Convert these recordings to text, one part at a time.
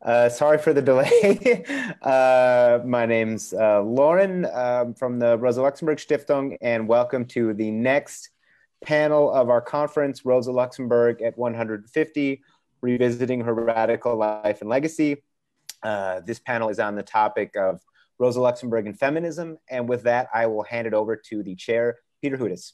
Uh, sorry for the delay. uh, my name's uh, Lauren um, from the Rosa Luxemburg Stiftung, and welcome to the next panel of our conference, Rosa Luxemburg at 150, Revisiting Her Radical Life and Legacy. Uh, this panel is on the topic of Rosa Luxemburg and feminism, and with that, I will hand it over to the chair, Peter Hudis.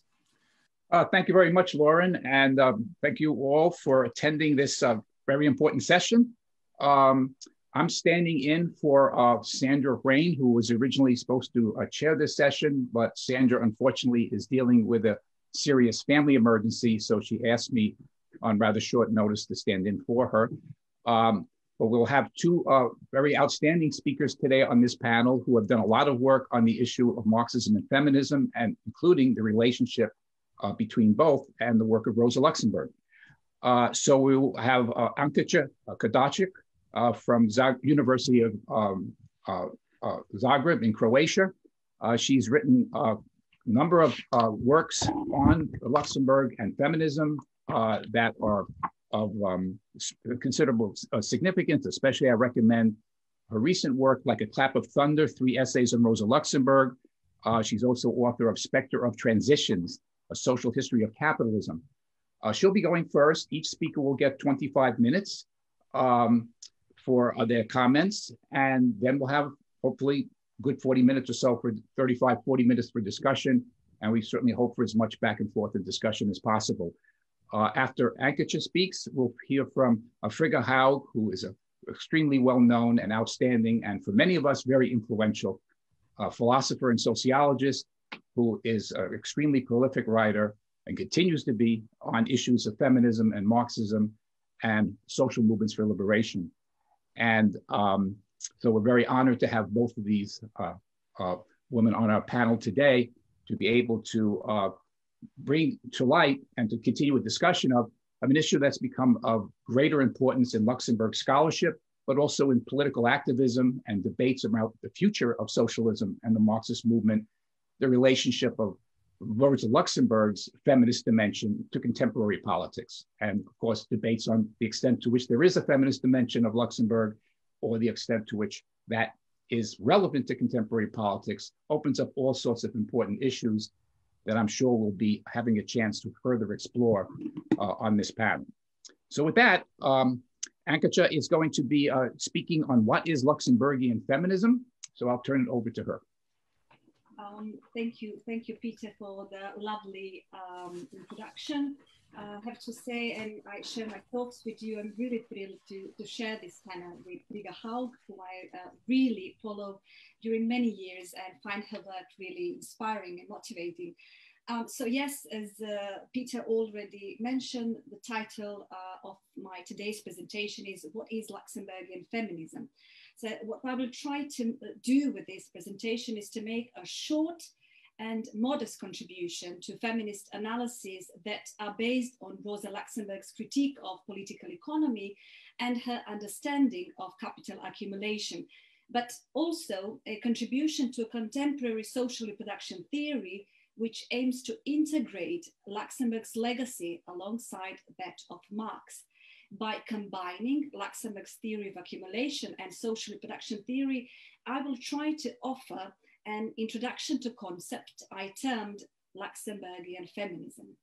Uh, thank you very much, Lauren, and um, thank you all for attending this uh, very important session. Um, I'm standing in for uh, Sandra Rein, who was originally supposed to uh, chair this session, but Sandra unfortunately is dealing with a serious family emergency, so she asked me on rather short notice to stand in for her. Um, but we'll have two uh, very outstanding speakers today on this panel who have done a lot of work on the issue of Marxism and feminism, and including the relationship uh, between both and the work of Rosa Luxemburg. Uh, so we will have uh, Ankica Čakardić, uh, from Zag University of um, uh, uh, Zagreb in Croatia. she's written a number of works on Luxemburg and feminism that are of um, considerable significance, especially I recommend her recent work, like A Clap of Thunder, three essays on Rosa Luxemburg. Uh, she's also author of Spectre of Transitions, A Social History of Capitalism. Uh, she'll be going first. Each speaker will get 25 minutes. Um, for uh, their comments. And then we'll have hopefully good 40 minutes or so for 35, 40 minutes for discussion. And we certainly hope for as much back and forth and discussion as possible. Uh, after Ankica speaks, we'll hear from Frigga Haug, who is a extremely well-known and outstanding, and for many of us, very influential uh, philosopher and sociologist who is an extremely prolific writer and continues to be on issues of feminism and Marxism and social movements for liberation. And um, so we're very honored to have both of these uh, uh, women on our panel today to be able to uh, bring to light and to continue a discussion of, of an issue that's become of greater importance in Luxemburg scholarship, but also in political activism and debates about the future of socialism and the Marxist movement, the relationship of Rosa Luxemburg's feminist dimension to contemporary politics. And of course, debates on the extent to which there is a feminist dimension of Luxemburg or the extent to which that is relevant to contemporary politics opens up all sorts of important issues that I'm sure we'll be having a chance to further explore uh, on this panel. So with that, um, Ankica is going to be uh, speaking on what is Luxemburgian feminism. So I'll turn it over to her. Um, thank you, thank you, Peter, for the lovely um, introduction. Uh, I have to say, and I share my thoughts with you. I'm really thrilled to, to share this panel with Frigga Haug, who I uh, really follow during many years and find her work really inspiring and motivating. Um, so yes, as uh, Peter already mentioned, the title uh, of my today's presentation is What is Luxemburgian Feminism? So what I will try to uh, do with this presentation is to make a short and modest contribution to feminist analyses that are based on Rosa Luxemburg's critique of political economy and her understanding of capital accumulation, but also a contribution to a contemporary social reproduction theory which aims to integrate Luxemburg's legacy alongside that of Marx by combining Luxemburg's theory of accumulation and social reproduction theory, I will try to offer an introduction to concept I termed Luxemburgian feminism.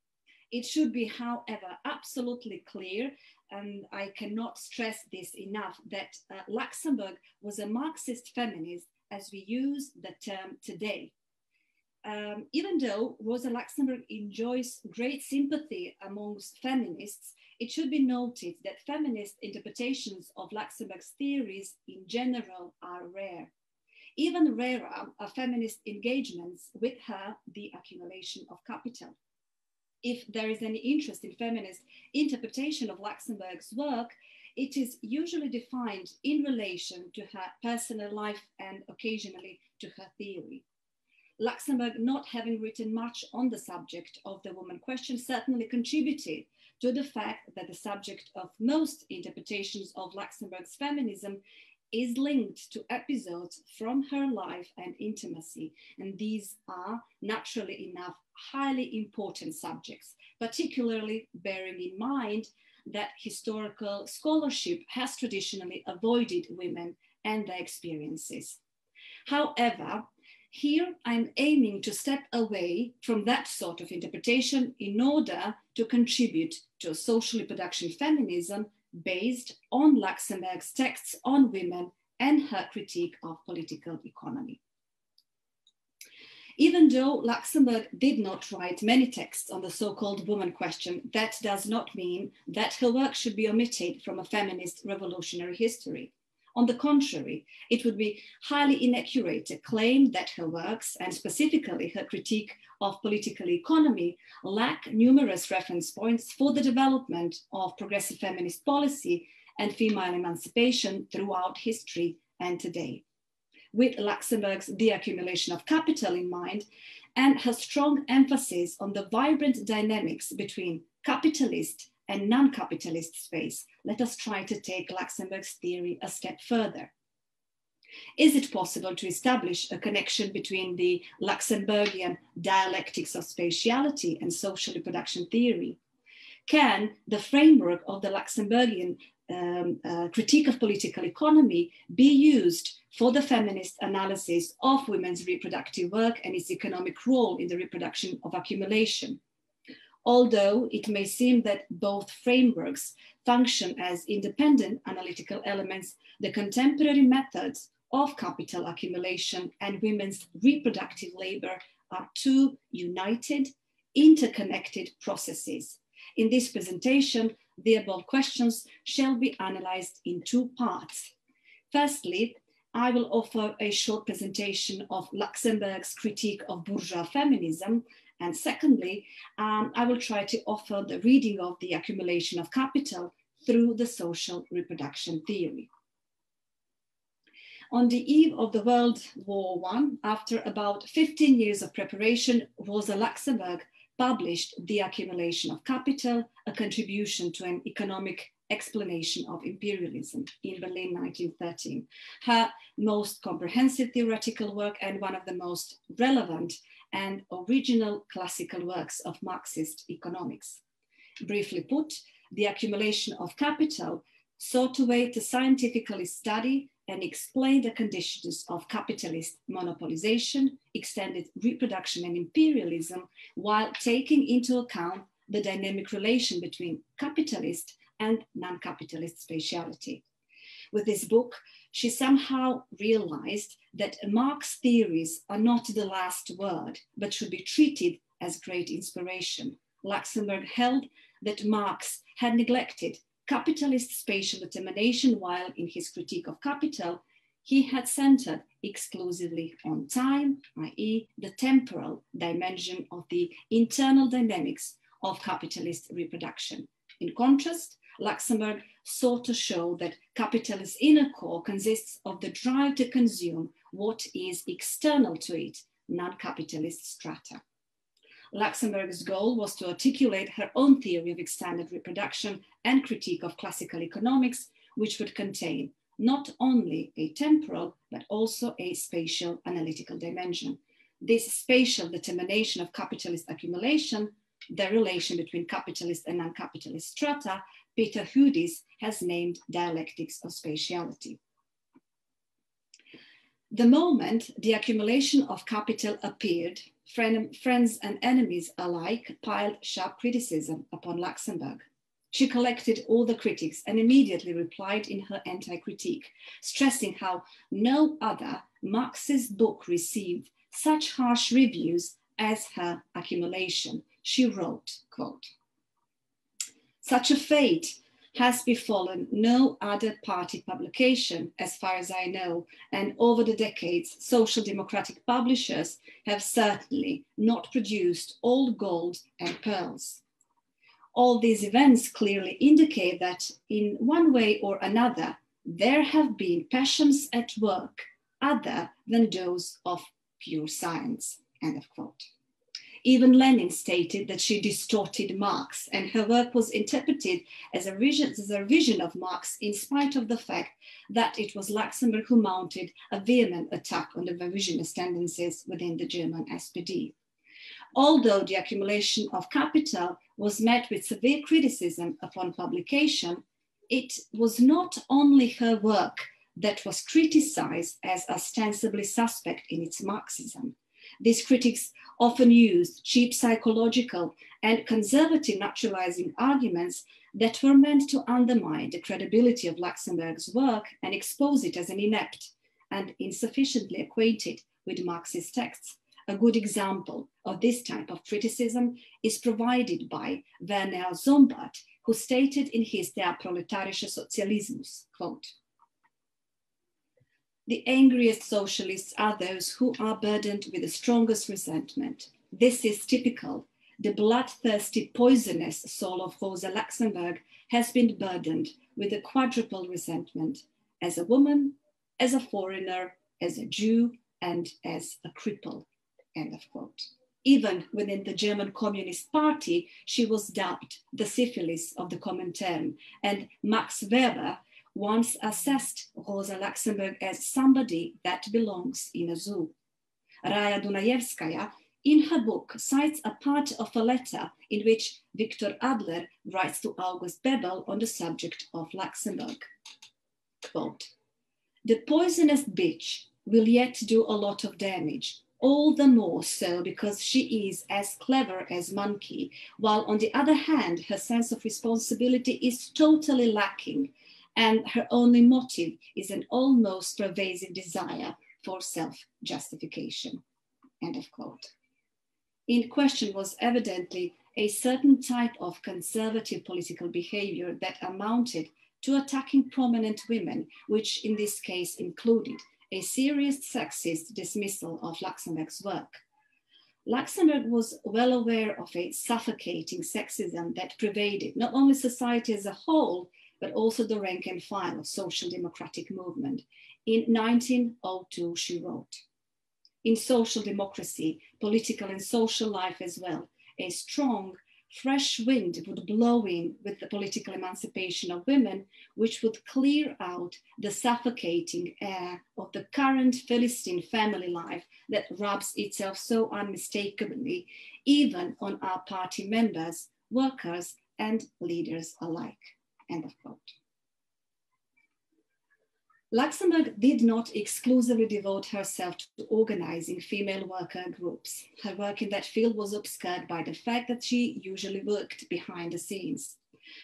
It should be, however, absolutely clear, and I cannot stress this enough, that uh, Luxemburg was a Marxist feminist as we use the term today. Um, even though Rosa Luxemburg enjoys great sympathy amongst feminists, it should be noted that feminist interpretations of Luxemburg's theories in general are rare. Even rarer are feminist engagements with her, the accumulation of capital. If there is any interest in feminist interpretation of Luxemburg's work, it is usually defined in relation to her personal life and occasionally to her theory. Luxemburg, not having written much on the subject of the woman question, certainly contributed to the fact that the subject of most interpretations of Luxemburg's feminism is linked to episodes from her life and intimacy. And these are, naturally enough, highly important subjects, particularly bearing in mind that historical scholarship has traditionally avoided women and their experiences. However, here I'm aiming to step away from that sort of interpretation in order to contribute to a social reproduction feminism based on Luxemburg's texts on women and her critique of political economy. Even though Luxemburg did not write many texts on the so-called woman question, that does not mean that her work should be omitted from a feminist revolutionary history. On the contrary, it would be highly inaccurate to claim that her works, and specifically her critique of political economy, lack numerous reference points for the development of progressive feminist policy and female emancipation throughout history and today. With Luxemburg's deaccumulation of capital in mind, and her strong emphasis on the vibrant dynamics between capitalist and non-capitalist space, let us try to take Luxemburg's theory a step further. Is it possible to establish a connection between the Luxemburgian dialectics of spatiality and social reproduction theory? Can the framework of the Luxemburgian um, uh, critique of political economy be used for the feminist analysis of women's reproductive work and its economic role in the reproduction of accumulation? Although it may seem that both frameworks function as independent analytical elements, the contemporary methods of capital accumulation and women's reproductive labor are two united, interconnected processes. In this presentation, the above questions shall be analyzed in two parts. Firstly, I will offer a short presentation of Luxemburg's critique of bourgeois feminism and secondly, um, I will try to offer the reading of the accumulation of capital through the social reproduction theory. On the eve of the World War I, after about 15 years of preparation, Rosa Luxemburg published The Accumulation of Capital, a contribution to an economic explanation of imperialism in Berlin 1913. Her most comprehensive theoretical work and one of the most relevant and original classical works of Marxist economics. Briefly put, the accumulation of capital sought a way to scientifically study and explain the conditions of capitalist monopolization, extended reproduction and imperialism, while taking into account the dynamic relation between capitalist and non-capitalist spatiality. With this book, she somehow realized that Marx's theories are not the last word, but should be treated as great inspiration. Luxemburg held that Marx had neglected capitalist spatial determination while in his critique of capital, he had centered exclusively on time, i.e. the temporal dimension of the internal dynamics of capitalist reproduction. In contrast, Luxemburg sought to show that capitalist inner core consists of the drive to consume what is external to it, non-capitalist strata. Luxemburg's goal was to articulate her own theory of extended reproduction and critique of classical economics, which would contain not only a temporal, but also a spatial analytical dimension. This spatial determination of capitalist accumulation, the relation between capitalist and non-capitalist strata, Peter Hudis has named dialectics of spatiality. The moment the accumulation of capital appeared, friend, friends and enemies alike piled sharp criticism upon Luxemburg. She collected all the critics and immediately replied in her anti-critique, stressing how no other Marxist book received such harsh reviews as her accumulation. She wrote, quote, such a fate has befallen no other party publication, as far as I know, and over the decades, social democratic publishers have certainly not produced all gold and pearls. All these events clearly indicate that, in one way or another, there have been passions at work other than those of pure science. End of quote. Even Lenin stated that she distorted Marx, and her work was interpreted as a, vision, as a vision of Marx, in spite of the fact that it was Luxemburg who mounted a vehement attack on the revisionist tendencies within the German SPD. Although the accumulation of capital was met with severe criticism upon publication, it was not only her work that was criticized as ostensibly suspect in its Marxism. These critics often used cheap psychological and conservative naturalizing arguments that were meant to undermine the credibility of Luxemburg's work and expose it as an inept and insufficiently acquainted with Marxist texts. A good example of this type of criticism is provided by Werner Sombart, who stated in his Der proletarische Sozialismus, quote, the angriest socialists are those who are burdened with the strongest resentment. This is typical. The bloodthirsty, poisonous soul of Rosa Luxemburg has been burdened with a quadruple resentment as a woman, as a foreigner, as a Jew, and as a cripple. End of quote. Even within the German Communist Party, she was dubbed the syphilis of the Comintern, and Max Weber once assessed Rosa Luxemburg as somebody that belongs in a zoo. Raya Dunayevskaya, in her book, cites a part of a letter in which Victor Adler writes to August Bebel on the subject of Luxemburg. Quote, the poisonous bitch will yet do a lot of damage, all the more so because she is as clever as monkey, while on the other hand, her sense of responsibility is totally lacking and her only motive is an almost pervasive desire for self-justification. End of quote. In question was evidently a certain type of conservative political behavior that amounted to attacking prominent women, which in this case included a serious sexist dismissal of Luxemburg's work. Luxemburg was well aware of a suffocating sexism that pervaded not only society as a whole, but also the rank and file of social democratic movement. In 1902, she wrote, in social democracy, political and social life as well, a strong, fresh wind would blow in with the political emancipation of women, which would clear out the suffocating air of the current Philistine family life that rubs itself so unmistakably, even on our party members, workers, and leaders alike. End of quote. Luxemburg did not exclusively devote herself to organizing female worker groups. Her work in that field was obscured by the fact that she usually worked behind the scenes.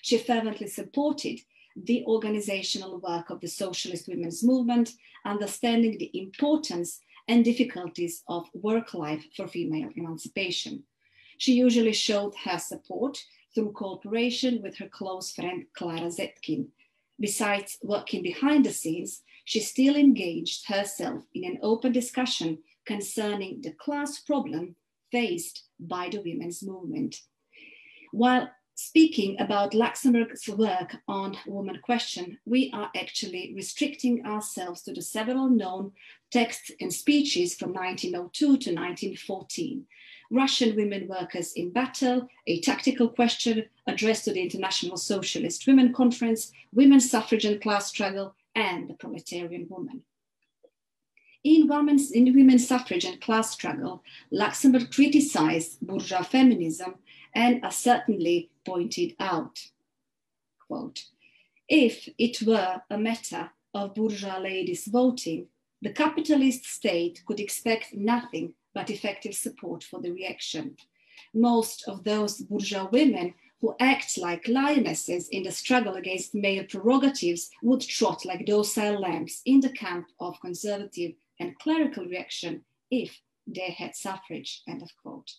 She fervently supported the organizational work of the socialist women's movement, understanding the importance and difficulties of work life for female emancipation. She usually showed her support through cooperation with her close friend Clara Zetkin. Besides working behind the scenes, she still engaged herself in an open discussion concerning the class problem faced by the women's movement. While speaking about Luxemburg's work on woman question, we are actually restricting ourselves to the several known texts and speeches from 1902 to 1914. Russian women workers in battle, a tactical question addressed to the International Socialist Women Conference, women's suffrage and class struggle, and the proletarian woman. In women's, in women's suffrage and class struggle, Luxemburg criticized bourgeois feminism and as certainly pointed out, quote, if it were a matter of bourgeois ladies voting, the capitalist state could expect nothing but effective support for the reaction. Most of those bourgeois women who act like lionesses in the struggle against male prerogatives would trot like docile lambs in the camp of conservative and clerical reaction if they had suffrage, end of quote.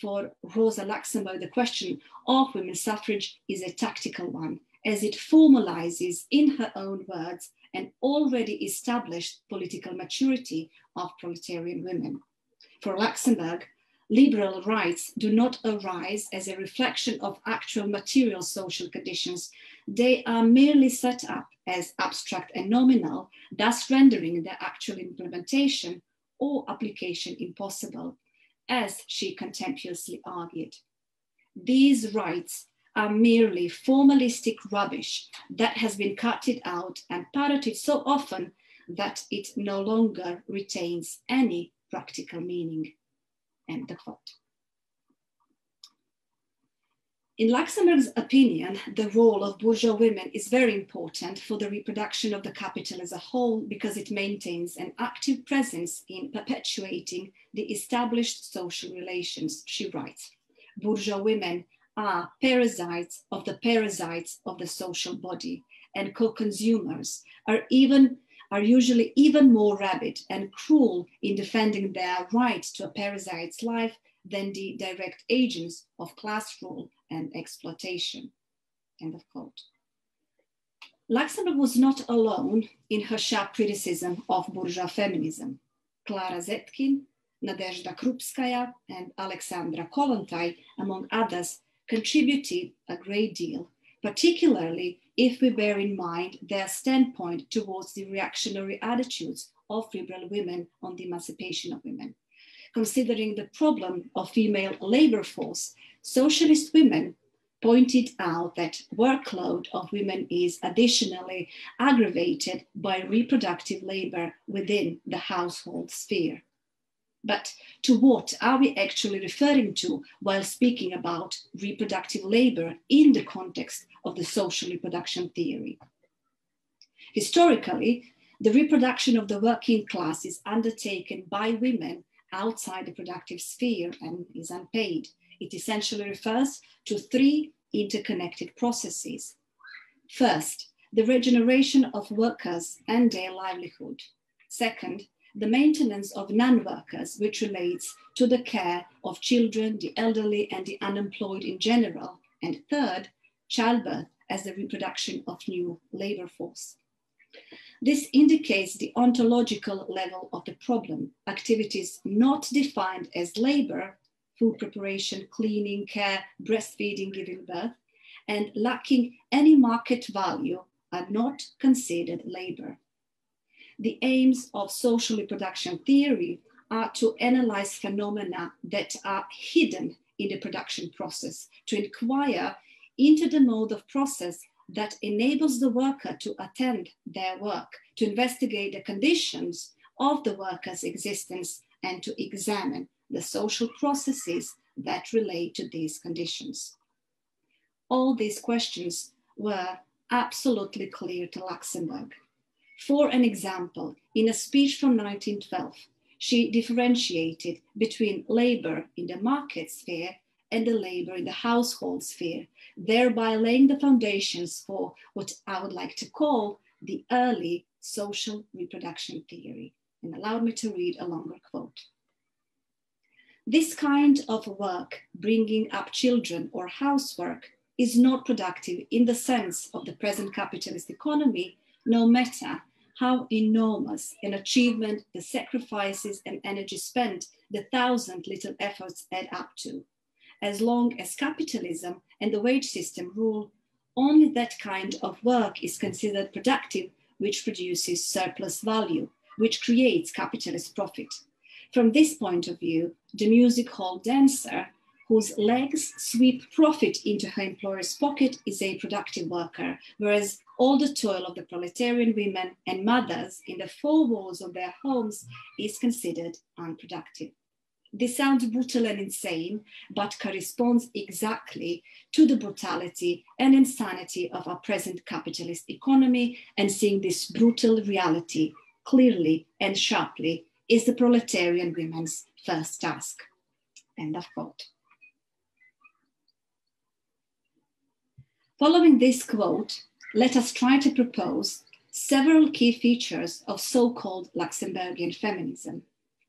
For Rosa Luxemburg, the question of women's suffrage is a tactical one, as it formalizes, in her own words, an already established political maturity of proletarian women. For Luxemburg, liberal rights do not arise as a reflection of actual material social conditions. They are merely set up as abstract and nominal, thus rendering their actual implementation or application impossible, as she contemptuously argued. These rights are merely formalistic rubbish that has been cutted out and parroted so often that it no longer retains any practical meaning. End the quote. In Luxemburg's opinion, the role of bourgeois women is very important for the reproduction of the capital as a whole because it maintains an active presence in perpetuating the established social relations, she writes. Bourgeois women are parasites of the parasites of the social body and co-consumers are even are usually even more rabid and cruel in defending their right to a parasite's life than the direct agents of class rule and exploitation. End of quote. Luxemburg was not alone in her sharp criticism of bourgeois feminism. Clara Zetkin, Nadezhda Krupskaya, and Alexandra Kollontai, among others, contributed a great deal, particularly if we bear in mind their standpoint towards the reactionary attitudes of liberal women on the emancipation of women. Considering the problem of female labor force, socialist women pointed out that workload of women is additionally aggravated by reproductive labor within the household sphere. But to what are we actually referring to while speaking about reproductive labor in the context of the social reproduction theory? Historically, the reproduction of the working class is undertaken by women outside the productive sphere and is unpaid. It essentially refers to three interconnected processes. First, the regeneration of workers and their livelihood. Second, the maintenance of non-workers, which relates to the care of children, the elderly, and the unemployed in general. And third, childbirth as the reproduction of new labor force. This indicates the ontological level of the problem, activities not defined as labor, food preparation, cleaning, care, breastfeeding, giving birth, and lacking any market value are not considered labor. The aims of social reproduction theory are to analyze phenomena that are hidden in the production process, to inquire into the mode of process that enables the worker to attend their work, to investigate the conditions of the worker's existence, and to examine the social processes that relate to these conditions. All these questions were absolutely clear to Luxemburg. For an example, in a speech from 1912, she differentiated between labor in the market sphere and the labor in the household sphere, thereby laying the foundations for what I would like to call the early social reproduction theory. And allow me to read a longer quote. This kind of work, bringing up children or housework, is not productive in the sense of the present capitalist economy, no matter how enormous an achievement the sacrifices and energy spent, the thousand little efforts add up to as long as capitalism and the wage system rule, only that kind of work is considered productive, which produces surplus value, which creates capitalist profit. From this point of view, the music hall dancer whose legs sweep profit into her employer's pocket is a productive worker, whereas all the toil of the proletarian women and mothers in the four walls of their homes is considered unproductive. This sounds brutal and insane, but corresponds exactly to the brutality and insanity of our present capitalist economy. And seeing this brutal reality clearly and sharply is the proletarian women's first task. End of quote. Following this quote, let us try to propose several key features of so called Luxemburgian feminism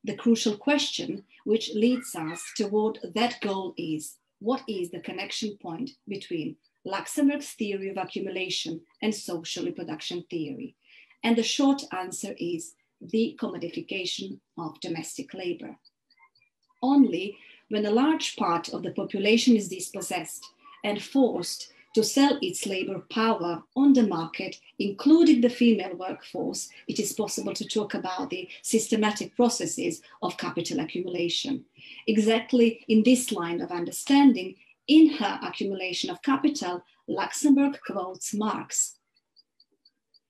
the crucial question which leads us toward that goal is what is the connection point between Luxemburg's theory of accumulation and social reproduction theory? And the short answer is the commodification of domestic labor. Only when a large part of the population is dispossessed and forced to sell its labor power on the market, including the female workforce, it is possible to talk about the systematic processes of capital accumulation. Exactly in this line of understanding, in her accumulation of capital, Luxemburg quotes Marx.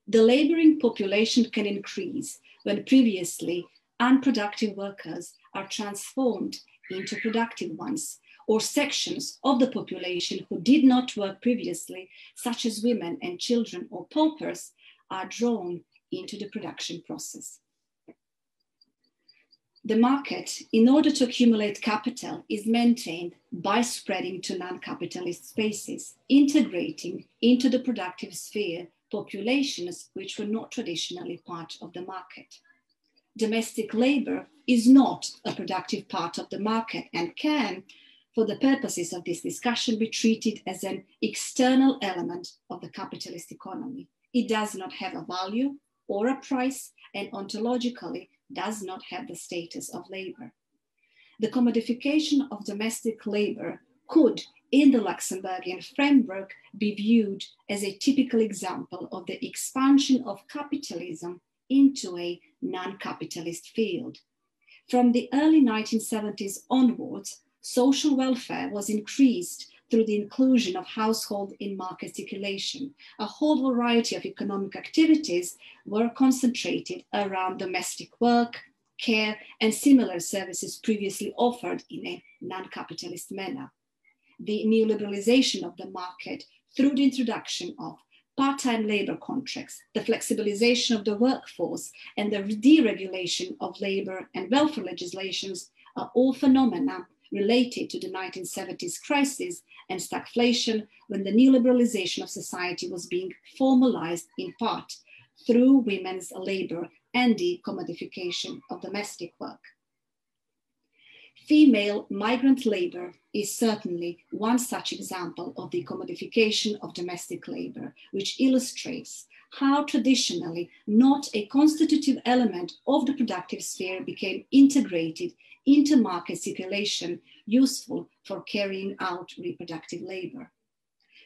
The laboring population can increase when previously unproductive workers are transformed into productive ones or sections of the population who did not work previously, such as women and children or paupers, are drawn into the production process. The market, in order to accumulate capital, is maintained by spreading to non capitalist spaces, integrating into the productive sphere populations which were not traditionally part of the market. Domestic labor is not a productive part of the market and can, for the purposes of this discussion, be treated as an external element of the capitalist economy. It does not have a value or a price and ontologically does not have the status of labor. The commodification of domestic labor could, in the Luxemburgian framework, be viewed as a typical example of the expansion of capitalism into a non capitalist field. From the early 1970s onwards, social welfare was increased through the inclusion of household in market circulation. A whole variety of economic activities were concentrated around domestic work, care, and similar services previously offered in a non capitalist manner. The neoliberalization of the market through the introduction of part time labor contracts, the flexibilization of the workforce, and the deregulation of labor and welfare legislations are all phenomena related to the 1970s crisis and stagflation when the neoliberalization of society was being formalized in part through women's labor and the commodification of domestic work. Female migrant labor is certainly one such example of the commodification of domestic labor, which illustrates how traditionally not a constitutive element of the productive sphere became integrated into market circulation useful for carrying out reproductive labor.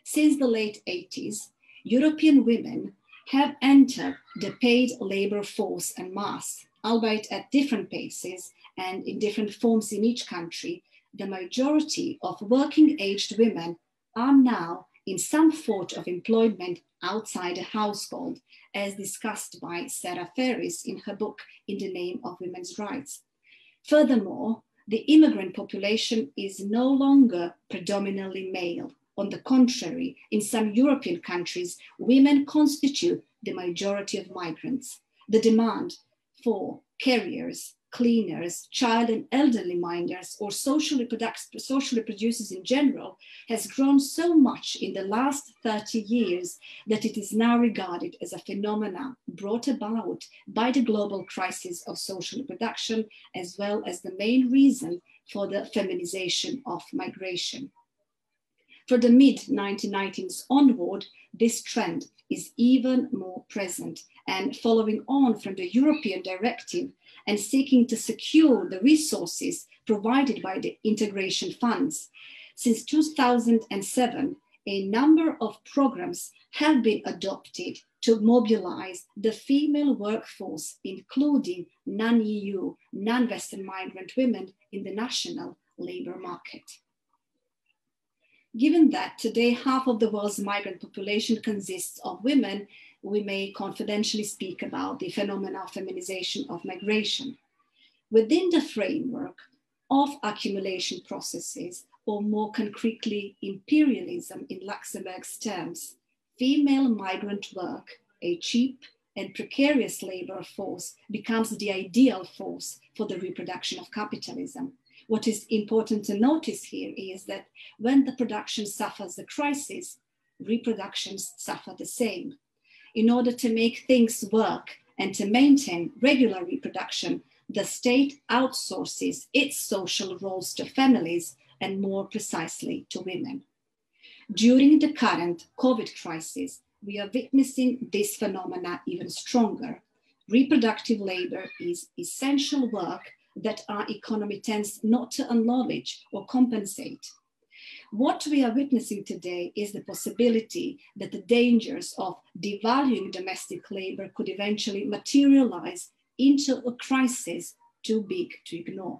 Since the late 80s, European women have entered the paid labor force en masse, albeit at different paces and in different forms in each country. The majority of working aged women are now in some sort of employment outside the household, as discussed by Sara Farris in her book In the Name of Women's Rights. Furthermore, the immigrant population is no longer predominantly male. On the contrary, in some European countries, women constitute the majority of migrants. The demand for carriers, cleaners, child and elderly minders, or socially, socially producers in general, has grown so much in the last 30 years that it is now regarded as a phenomenon brought about by the global crisis of social reproduction, as well as the main reason for the feminization of migration. For the mid 1990s onward, this trend is even more present and following on from the European directive and seeking to secure the resources provided by the integration funds. Since 2007, a number of programs have been adopted to mobilize the female workforce, including non EU, non Western migrant women in the national labor market. Given that today half of the world's migrant population consists of women, we may confidentially speak about the phenomena of feminization of migration. Within the framework of accumulation processes, or more concretely, imperialism in Luxemburg's terms, female migrant work, a cheap and precarious labor force, becomes the ideal force for the reproduction of capitalism. What is important to notice here is that when the production suffers a crisis, reproductions suffer the same in order to make things work and to maintain regular reproduction, the state outsources its social roles to families and more precisely to women. During the current COVID crisis, we are witnessing this phenomena even stronger. Reproductive labor is essential work that our economy tends not to acknowledge or compensate. What we are witnessing today is the possibility that the dangers of devaluing domestic labor could eventually materialize into a crisis too big to ignore.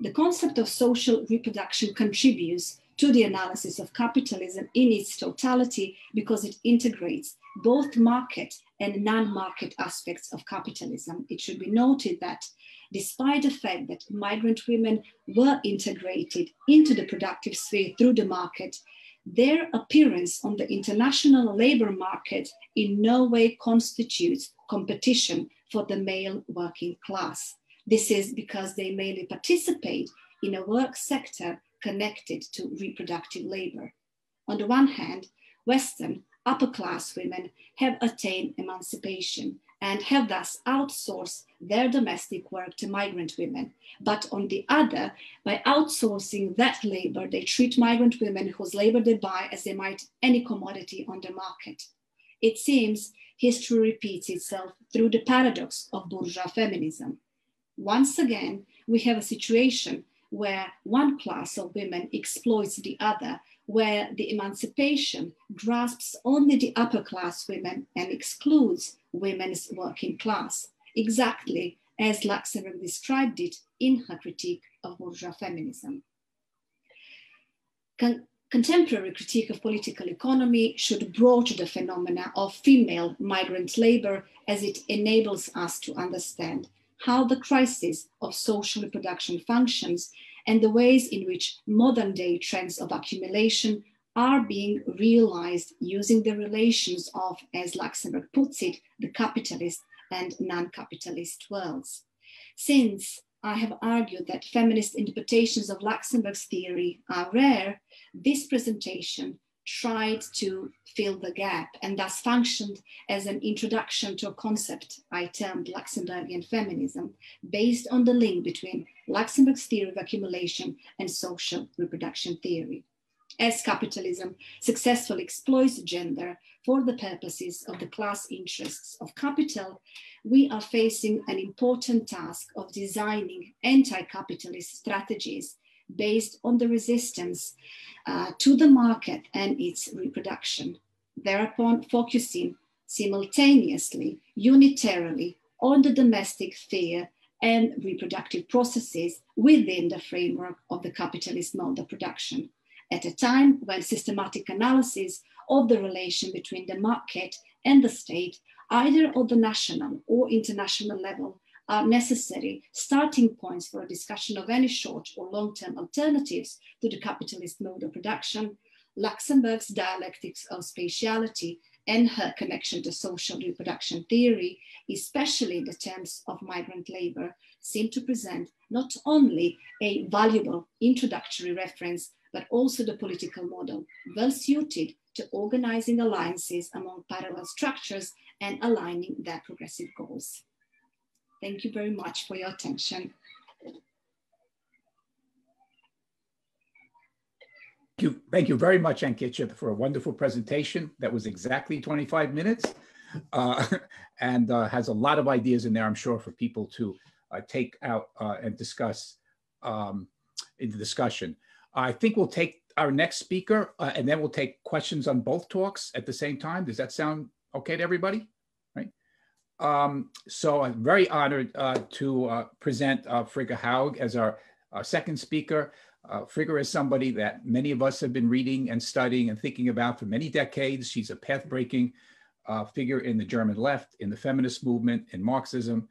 The concept of social reproduction contributes to the analysis of capitalism in its totality because it integrates both market and non market aspects of capitalism. It should be noted that despite the fact that migrant women were integrated into the productive sphere through the market, their appearance on the international labor market in no way constitutes competition for the male working class. This is because they mainly participate in a work sector connected to reproductive labor. On the one hand, Western upper class women have attained emancipation and have thus outsourced their domestic work to migrant women. But on the other, by outsourcing that labor, they treat migrant women whose labor they buy as they might any commodity on the market. It seems history repeats itself through the paradox of bourgeois feminism. Once again, we have a situation where one class of women exploits the other, where the emancipation grasps only the upper class women and excludes women's working class, exactly as Luxemburg described it in her critique of bourgeois feminism. Con contemporary critique of political economy should broach the phenomena of female migrant labor as it enables us to understand how the crisis of social reproduction functions and the ways in which modern day trends of accumulation are being realized using the relations of, as Luxemburg puts it, the capitalist and non capitalist worlds. Since I have argued that feminist interpretations of Luxemburg's theory are rare, this presentation tried to fill the gap and thus functioned as an introduction to a concept I termed Luxemburgian feminism, based on the link between Luxemburg's theory of accumulation and social reproduction theory. As capitalism successfully exploits gender for the purposes of the class interests of capital, we are facing an important task of designing anti capitalist strategies based on the resistance uh, to the market and its reproduction, thereupon focusing simultaneously, unitarily on the domestic sphere and reproductive processes within the framework of the capitalist mode of production, at a time when systematic analysis of the relation between the market and the state, either at the national or international level, are necessary starting points for a discussion of any short or long-term alternatives to the capitalist mode of production, Luxemburg's dialectics of spatiality and her connection to social reproduction theory, especially in the terms of migrant labor, seem to present not only a valuable introductory reference, but also the political model well suited to organizing alliances among parallel structures and aligning their progressive goals. Thank you very much for your attention. Thank you, thank you very much, Ankica, for a wonderful presentation. That was exactly 25 minutes uh, and uh, has a lot of ideas in there, I'm sure, for people to uh, take out uh, and discuss um, in the discussion. I think we'll take our next speaker uh, and then we'll take questions on both talks at the same time. Does that sound okay to everybody? Right. Um, so I'm very honored uh, to present Frigga Haug as our, our second speaker. Uh, Frigga is somebody that many of us have been reading and studying and thinking about for many decades. She's a path-breaking uh, figure in the German left, in the feminist movement, in Marxism,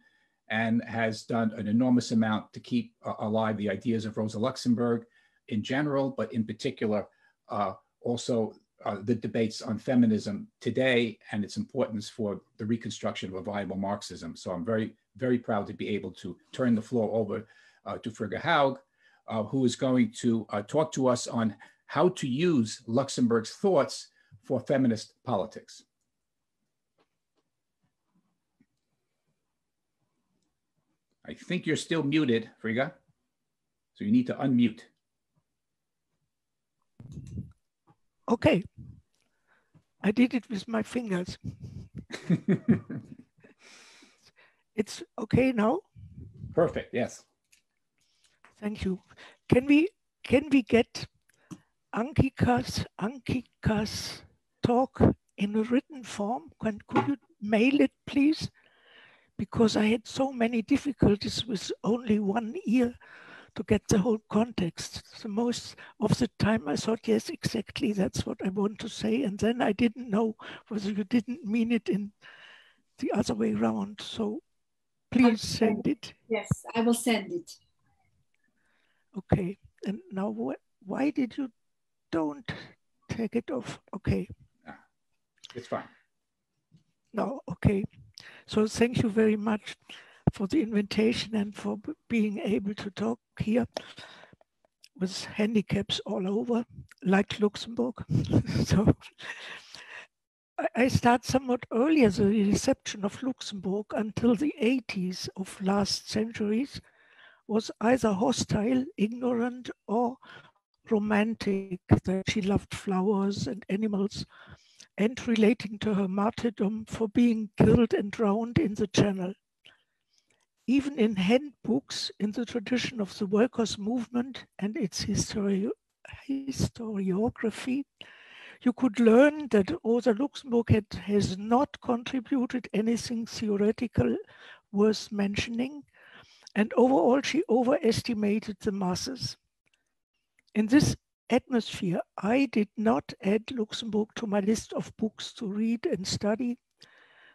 and has done an enormous amount to keep uh, alive the ideas of Rosa Luxemburg in general, but in particular, uh, also uh, the debates on feminism today and its importance for the reconstruction of a viable Marxism. So I'm very, very proud to be able to turn the floor over uh, to Frigga Haug, uh, who is going to uh, talk to us on how to use Luxemburg's thoughts for feminist politics. I think you're still muted, Frigga. So you need to unmute. Okay. I did it with my fingers. it's okay now? Perfect, yes. Thank you. Can we can we get Ankica's Ankica's talk in a written form? Can could you mail it, please? Because I had so many difficulties with only one ear to get the whole context. So most of the time I thought, yes, exactly, that's what I want to say. And then I didn't know whether you didn't mean it in the other way around. So please send it. Yes, I will send it. Okay, and now wh why did you don't take it off? Okay. Ah, it's fine. No, okay. So thank you very much for the invitation and for being able to talk here with handicaps all over, like Luxemburg. so I start somewhat earlier the reception of Luxemburg until the 80s of last centuries was either hostile, ignorant, or romantic, that she loved flowers and animals, and relating to her martyrdom for being killed and drowned in the channel. Even in handbooks in the tradition of the workers' movement and its histori historiography, you could learn that Rosa Luxemburg had, has not contributed anything theoretical worth mentioning, and overall she overestimated the masses. In this atmosphere, I did not add Luxemburg to my list of books to read and study,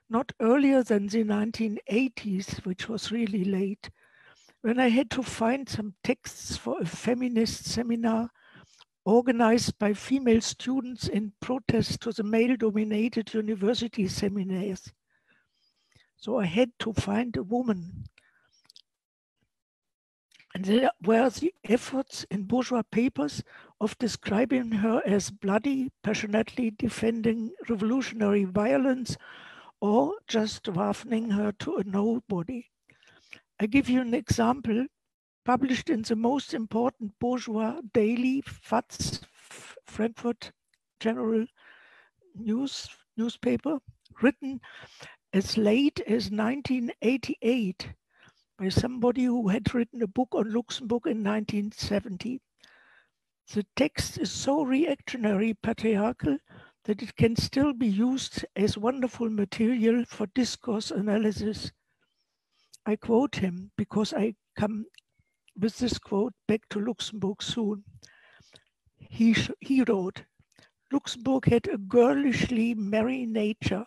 not earlier than the 1980s, which was really late, when I had to find some texts for a feminist seminar organized by female students in protest to the male-dominated university seminars. So I had to find a woman and there were the efforts in bourgeois papers of describing her as bloody, passionately defending revolutionary violence, or just waffling her to a nobody. I give you an example published in the most important bourgeois daily FAZ, Frankfurt General News newspaper, written as late as 1988 by somebody who had written a book on Luxemburg in 1970. The text is so reactionary patriarchal that it can still be used as wonderful material for discourse analysis. I quote him because I come with this quote back to Luxemburg soon. He, he wrote, Luxemburg had a girlishly merry nature.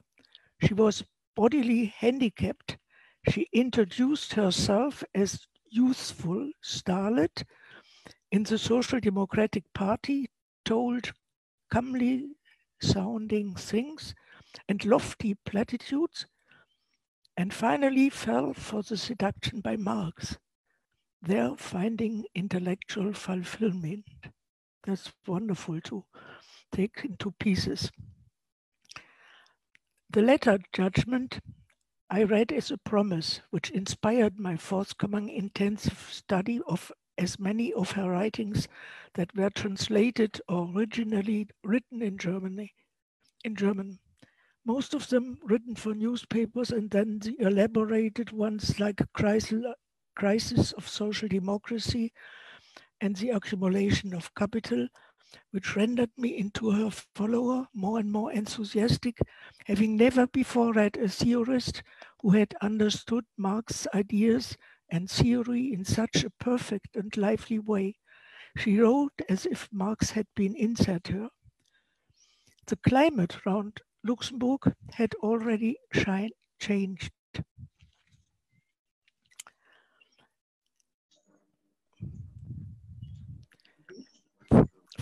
She was bodily handicapped she introduced herself as youthful starlet in the Social Democratic Party, told comely sounding things and lofty platitudes, and finally fell for the seduction by Marx, there finding intellectual fulfillment. That's wonderful to take into pieces. The latter judgment I read as a promise, which inspired my forthcoming intensive study of as many of her writings that were translated or originally written in Germany, in German. Most of them written for newspapers and then the elaborated ones like Crisis of Social Democracy and the Accumulation of Capital which rendered me into her follower, more and more enthusiastic, having never before read a theorist who had understood Marx's ideas and theory in such a perfect and lively way. She wrote as if Marx had been inside her. The climate around Luxemburg had already changed.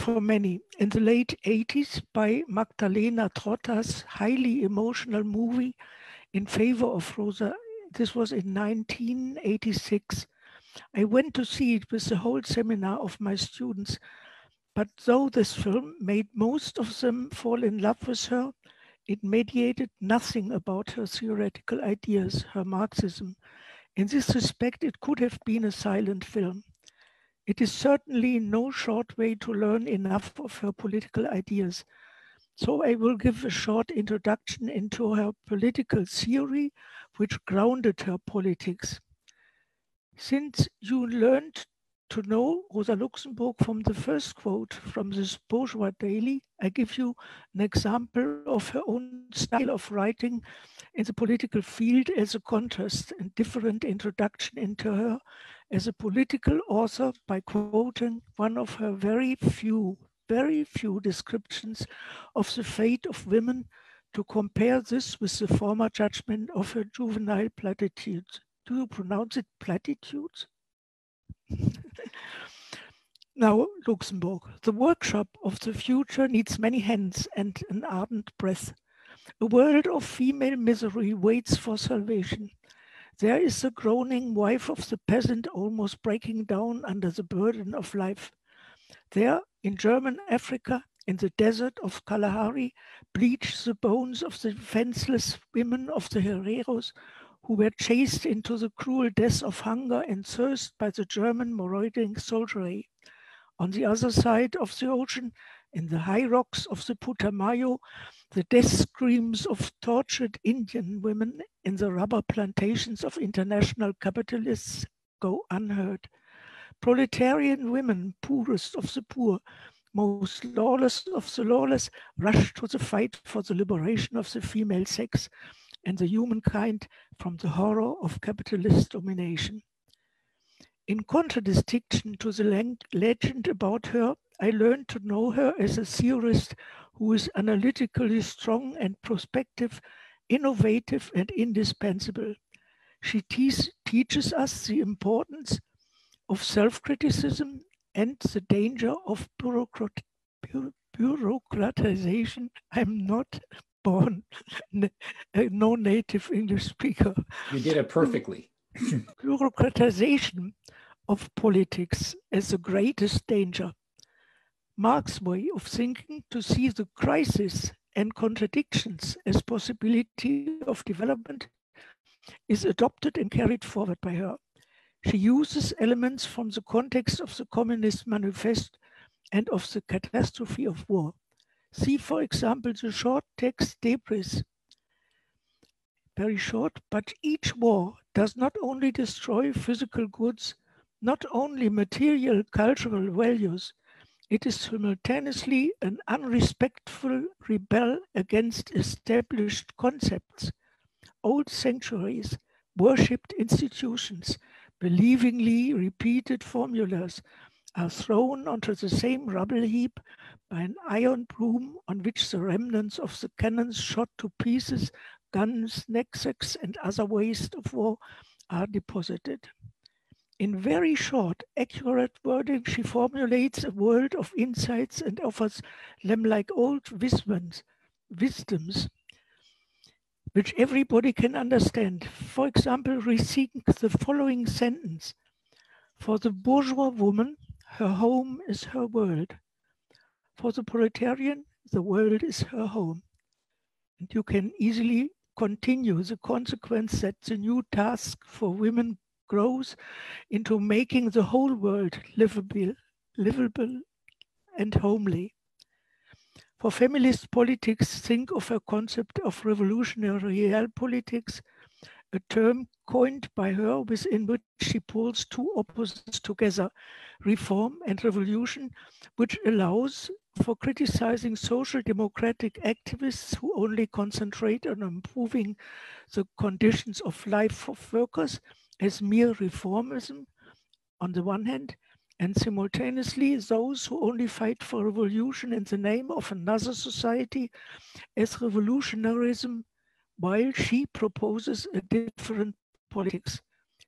for many. In the late 80s, by Magdalena Trotta's highly emotional movie in favor of Rosa, this was in 1986. I went to see it with the whole seminar of my students, but though this film made most of them fall in love with her, it mediated nothing about her theoretical ideas, her Marxism. In this respect, it could have been a silent film. It is certainly no short way to learn enough of her political ideas. So I will give a short introduction into her political theory, which grounded her politics. Since you learned to know Rosa Luxemburg from the first quote from this bourgeois daily, I give you an example of her own style of writing in the political field as a contrast and different introduction into her as a political author by quoting one of her very few, very few descriptions of the fate of women to compare this with the former judgment of a juvenile platitudes. Do you pronounce it platitudes? now, Luxemburg. The workshop of the future needs many hands and an ardent breath. A world of female misery waits for salvation. There is the groaning wife of the peasant almost breaking down under the burden of life. There, in German Africa, in the desert of Kalahari, bleach the bones of the defenseless women of the Hereros who were chased into the cruel death of hunger and thirst by the German marauding soldiery. On the other side of the ocean, in the high rocks of the Putumayo, the death screams of tortured Indian women in the rubber plantations of international capitalists go unheard. Proletarian women, poorest of the poor, most lawless of the lawless, rush to the fight for the liberation of the female sex and the humankind from the horror of capitalist domination. In contradistinction to the legend about her, I learned to know her as a theorist who is analytically strong and prospective, innovative and indispensable. She te teaches us the importance of self-criticism and the danger of bureaucrat bureaucratization. I'm not born no native English speaker. You did it perfectly. bureaucratization of politics is the greatest danger. Marx's way of thinking to see the crisis and contradictions as possibility of development is adopted and carried forward by her. She uses elements from the context of the Communist Manifest and of the catastrophe of war. See, for example, the short text Debris. Very short, but each war does not only destroy physical goods, not only material cultural values, it is simultaneously an unrespectful rebel against established concepts, old sanctuaries, worshipped institutions, believingly repeated formulas are thrown onto the same rubble heap by an iron broom on which the remnants of the cannons shot to pieces, guns, knapsacks, and other waste of war are deposited. In very short, accurate wording, she formulates a world of insights and offers them like old wisdoms, wisdoms which everybody can understand. For example, receiving the following sentence. For the bourgeois woman, her home is her world. For the proletarian, the world is her home. And you can easily continue the consequence that the new task for women grows into making the whole world livable, livable and homely. For feminist politics, think of a concept of revolutionary real politics, a term coined by her within which she pulls two opposites together, reform and revolution, which allows for criticizing social democratic activists who only concentrate on improving the conditions of life of workers as mere reformism. On the one hand, and simultaneously those who only fight for revolution in the name of another society as revolutionarism, while she proposes a different politics.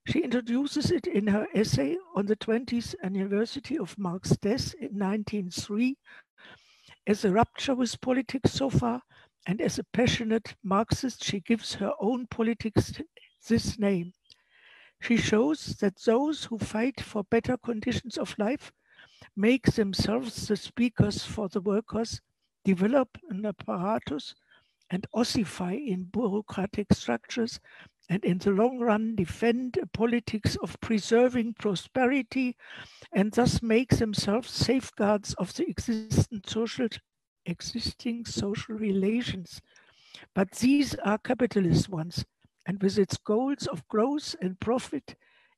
She introduces it in her essay on the 20th anniversary of Marx's death in 1903 as a rupture with politics so far, and as a passionate Marxist, she gives her own politics this name. She shows that those who fight for better conditions of life make themselves the speakers for the workers, develop an apparatus, and ossify in bureaucratic structures, and in the long run defend a politics of preserving prosperity, and thus make themselves safeguards of the existing social, existing social relations. But these are capitalist ones, and with its goals of growth and profit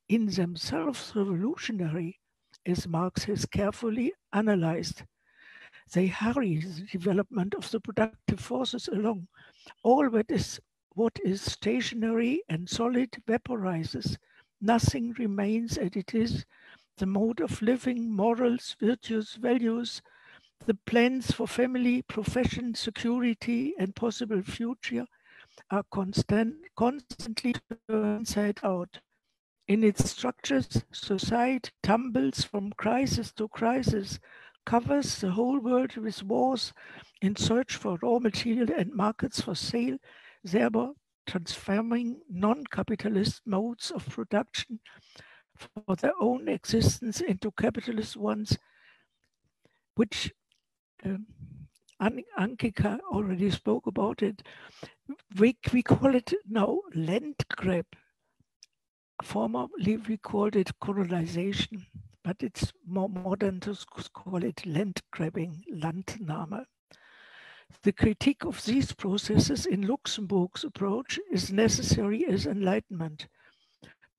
in themselves revolutionary, as Marx has carefully analyzed. They hurry the development of the productive forces along. All that is what is stationary and solid vaporizes. Nothing remains as it is. The mode of living, morals, virtues, values, the plans for family, profession, security, and possible future are constant, constantly inside out. In its structures, society tumbles from crisis to crisis, covers the whole world with wars in search for raw material and markets for sale, thereby transforming non-capitalist modes of production for their own existence into capitalist ones, which um, Ankica already spoke about it. We, we call it now land grab. Formerly we called it colonization, but it's more modern to call it land grabbing, Landnahme. The critique of these processes in Luxemburg's approach is necessary as enlightenment.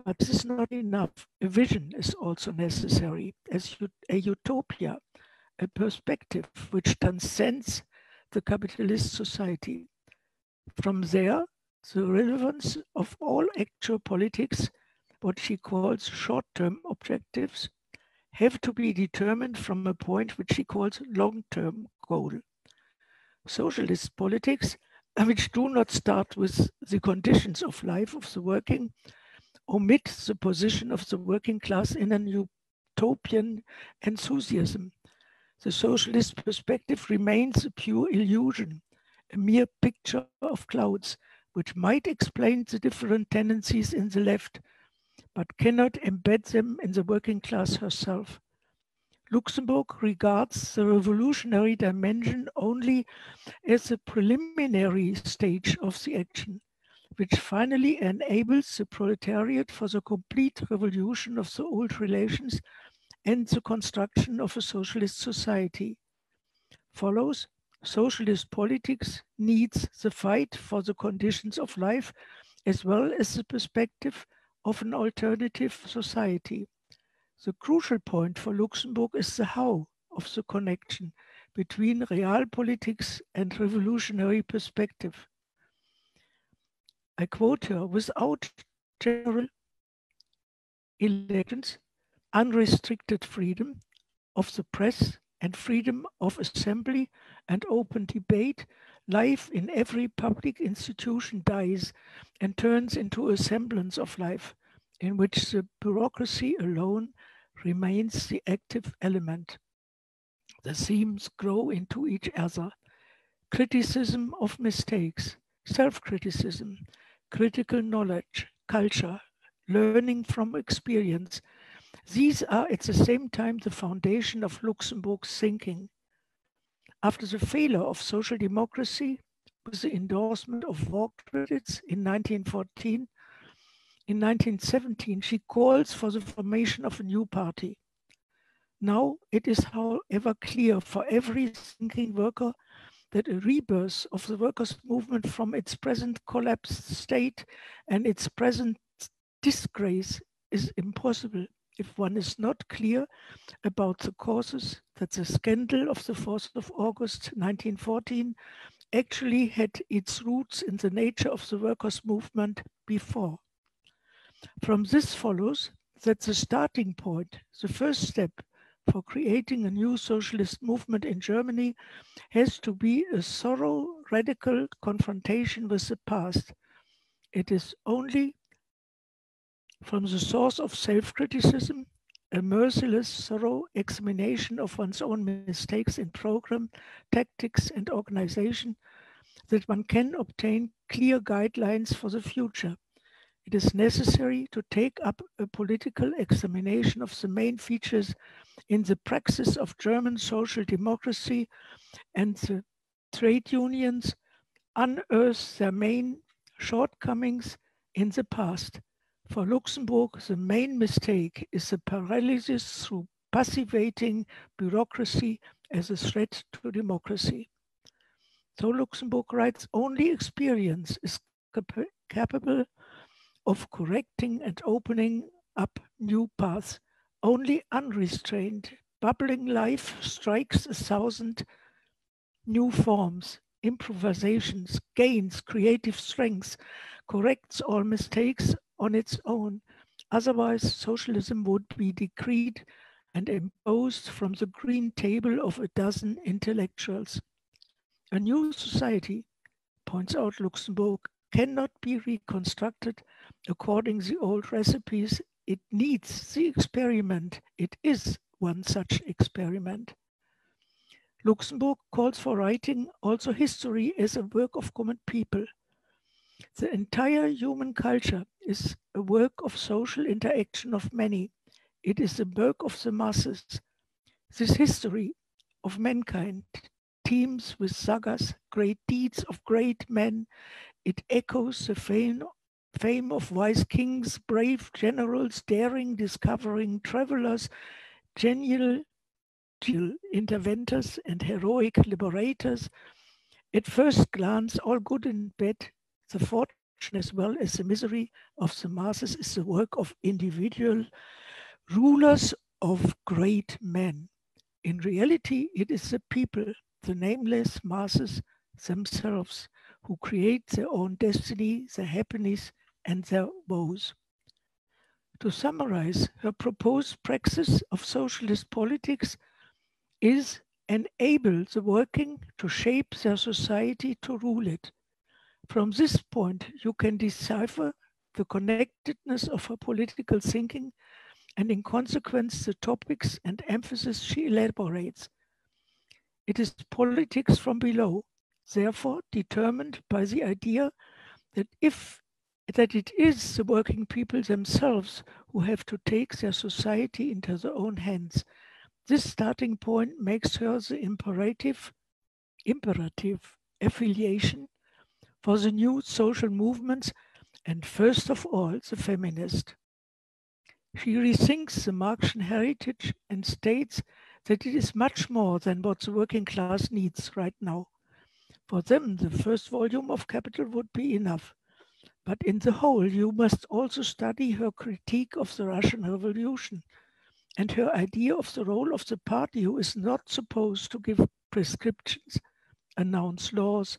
But this is not enough. A vision is also necessary as a utopia, a perspective which transcends the capitalist society. From there, the relevance of all actual politics, what she calls short-term objectives, have to be determined from a point which she calls long-term goal socialist politics, which do not start with the conditions of life of the working, omit the position of the working class in an utopian enthusiasm. The socialist perspective remains a pure illusion, a mere picture of clouds, which might explain the different tendencies in the left, but cannot embed them in the working class herself. Luxemburg regards the revolutionary dimension only as a preliminary stage of the action, which finally enables the proletariat for the complete revolution of the old relations and the construction of a socialist society. Follows, socialist politics needs the fight for the conditions of life as well as the perspective of an alternative society. The crucial point for Luxemburg is the how of the connection between realpolitics and revolutionary perspective. I quote her, without general elections, unrestricted freedom of the press and freedom of assembly and open debate, life in every public institution dies and turns into a semblance of life in which the bureaucracy alone remains the active element. The themes grow into each other. Criticism of mistakes, self-criticism, critical knowledge, culture, learning from experience. These are at the same time the foundation of Luxemburg's thinking. After the failure of social democracy, with the endorsement of war credits in 1914, in 1917, she calls for the formation of a new party. Now it is, however, clear for every thinking worker that a rebirth of the workers' movement from its present collapsed state and its present disgrace is impossible if one is not clear about the causes that the scandal of the 4th of August 1914 actually had its roots in the nature of the workers' movement before. From this follows that the starting point, the first step for creating a new socialist movement in Germany has to be a thorough radical confrontation with the past. It is only from the source of self-criticism, a merciless, thorough examination of one's own mistakes in program, tactics and organization that one can obtain clear guidelines for the future it is necessary to take up a political examination of the main features in the praxis of German social democracy and the trade unions unearth their main shortcomings in the past. For Luxemburg, the main mistake is the paralysis through passivating bureaucracy as a threat to democracy. So Luxemburg writes, only experience is cap capable of correcting and opening up new paths. Only unrestrained, bubbling life strikes a thousand new forms, improvisations, gains creative strengths, corrects all mistakes on its own. Otherwise, socialism would be decreed and imposed from the green table of a dozen intellectuals. A new society, points out Luxemburg, cannot be reconstructed according to the old recipes it needs the experiment. It is one such experiment. Luxemburg calls for writing also history as a work of common people. The entire human culture is a work of social interaction of many. It is the work of the masses. This history of mankind teems with sagas, great deeds of great men. It echoes the fame, fame of wise kings, brave generals, daring, discovering travelers, genial genial interventors, and heroic liberators. At first glance, all good and bad, the fortune as well as the misery of the masses is the work of individual rulers of great men. In reality, it is the people, the nameless masses themselves, who create their own destiny, their happiness, and their woes. To summarize, her proposed praxis of socialist politics is enable the working to shape their society to rule it. From this point, you can decipher the connectedness of her political thinking and in consequence the topics and emphasis she elaborates. It is politics from below, therefore determined by the idea that if that it is the working people themselves who have to take their society into their own hands. This starting point makes her the imperative, imperative affiliation for the new social movements and first of all the feminist. She rethinks the Marxian heritage and states that it is much more than what the working class needs right now. For them, the first volume of Capital would be enough. But in the whole, you must also study her critique of the Russian Revolution and her idea of the role of the party who is not supposed to give prescriptions, announce laws,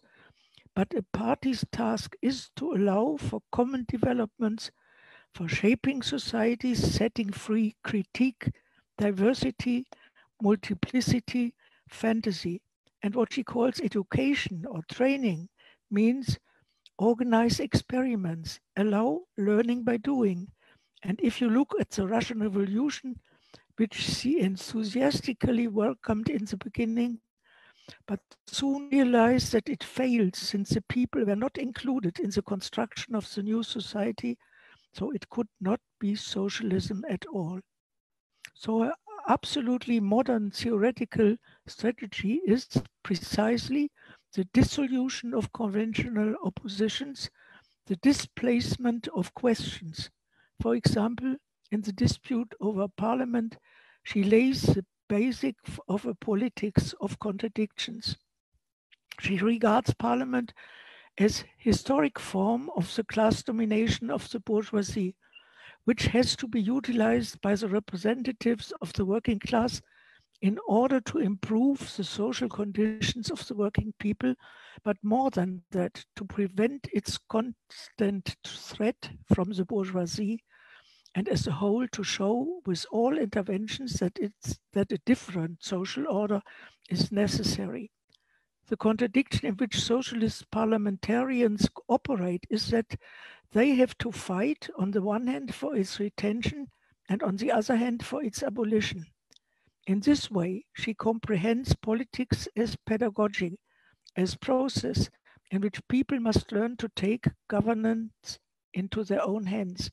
but a party's task is to allow for common developments, for shaping societies, setting free critique, diversity, multiplicity, fantasy. And what she calls education or training means organize experiments, allow learning by doing. And if you look at the Russian Revolution, which she enthusiastically welcomed in the beginning, but soon realized that it failed since the people were not included in the construction of the new society, so it could not be socialism at all. So an absolutely modern theoretical strategy is precisely the dissolution of conventional oppositions, the displacement of questions. For example, in the dispute over parliament, she lays the basic of a politics of contradictions. She regards parliament as historic form of the class domination of the bourgeoisie, which has to be utilized by the representatives of the working class in order to improve the social conditions of the working people, but more than that, to prevent its constant threat from the bourgeoisie, and as a whole to show with all interventions that, it's, that a different social order is necessary. The contradiction in which socialist parliamentarians operate is that they have to fight on the one hand for its retention and on the other hand for its abolition. In this way, she comprehends politics as pedagogy, as process in which people must learn to take governance into their own hands.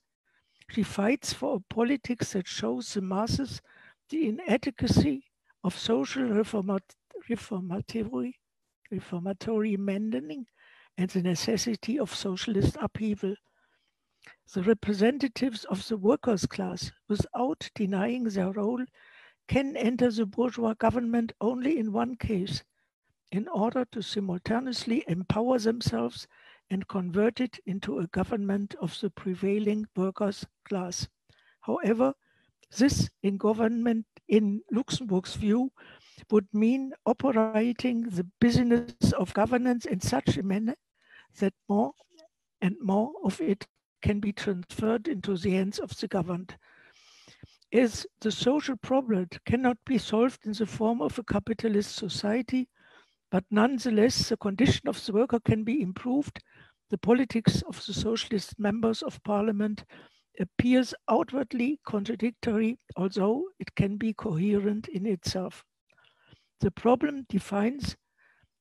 She fights for a politics that shows the masses the inadequacy of social reformat reformatory, reformatory mending and the necessity of socialist upheaval. The representatives of the workers' class, without denying their role can enter the bourgeois government only in one case, in order to simultaneously empower themselves and convert it into a government of the prevailing workers' class. However, this in government in Luxemburg's view would mean operating the business of governance in such a manner that more and more of it can be transferred into the hands of the governed As the social problem cannot be solved in the form of a capitalist society, but nonetheless the condition of the worker can be improved, the politics of the socialist members of parliament appears outwardly contradictory, although it can be coherent in itself. The problem defines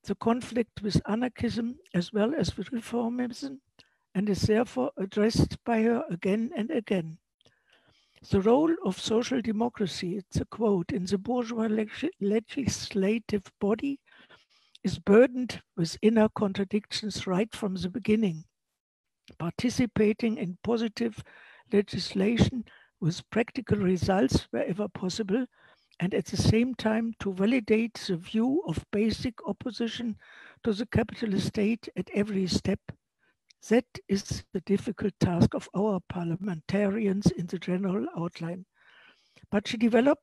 the conflict with anarchism as well as with reformism and is therefore addressed by her again and again. The role of social democracy, it's a quote, in the bourgeois leg- legislative body is burdened with inner contradictions right from the beginning. Participating in positive legislation with practical results wherever possible, and at the same time to validate the view of basic opposition to the capitalist state at every step. That is the difficult task of our parliamentarians in the general outline. But she develops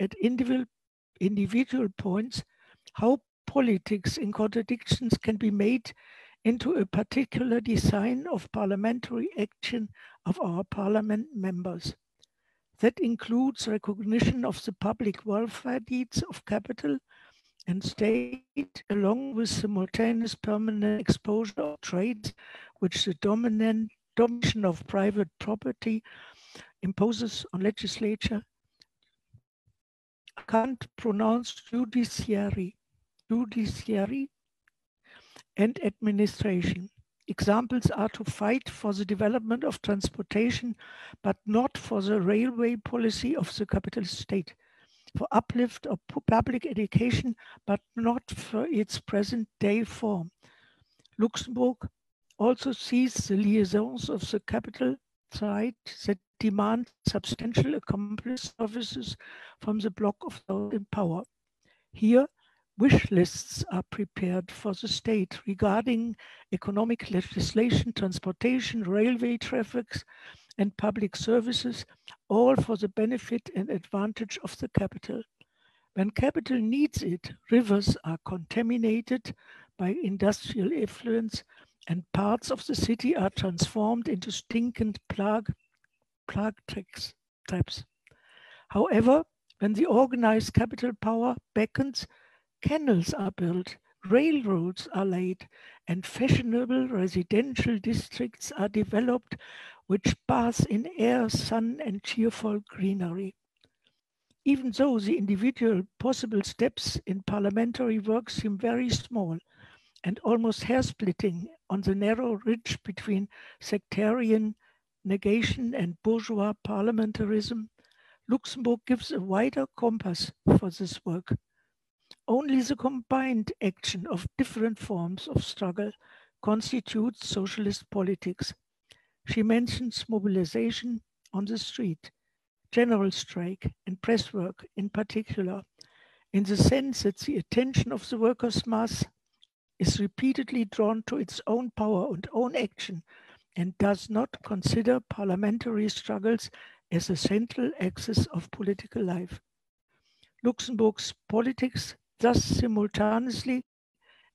at individual, individual points how politics in contradictions can be made into a particular design of parliamentary action of our parliament members. That includes recognition of the public welfare needs of capital and state, along with simultaneous permanent exposure of trades, which the dominant domination of private property imposes on legislature. I can't pronounce judiciary, judiciary and administration. Examples are to fight for the development of transportation, but not for the railway policy of the capitalist state, for uplift of public education, but not for its present day form. Luxemburg also sees the liaisons of the capital side that demand substantial accomplice services from the bloc of those in power. Here, wish lists are prepared for the state regarding economic legislation, transportation, railway traffic, and public services, all for the benefit and advantage of the capital. When capital needs it, rivers are contaminated by industrial effluents and parts of the city are transformed into stinkend plague, plague traps. However, when the organized capital power beckons, Canals are built, railroads are laid, and fashionable residential districts are developed which bath in air, sun, and cheerful greenery. Even though the individual possible steps in parliamentary work seem very small and almost hair splitting on the narrow ridge between sectarian negation and bourgeois parliamentarism, Luxemburg gives a wider compass for this work. Only the combined action of different forms of struggle constitutes socialist politics. She mentions mobilization on the street, general strike, and press work in particular, in the sense that the attention of the workers' mass is repeatedly drawn to its own power and own action and does not consider parliamentary struggles as a central axis of political life. Luxemburg's politics thus simultaneously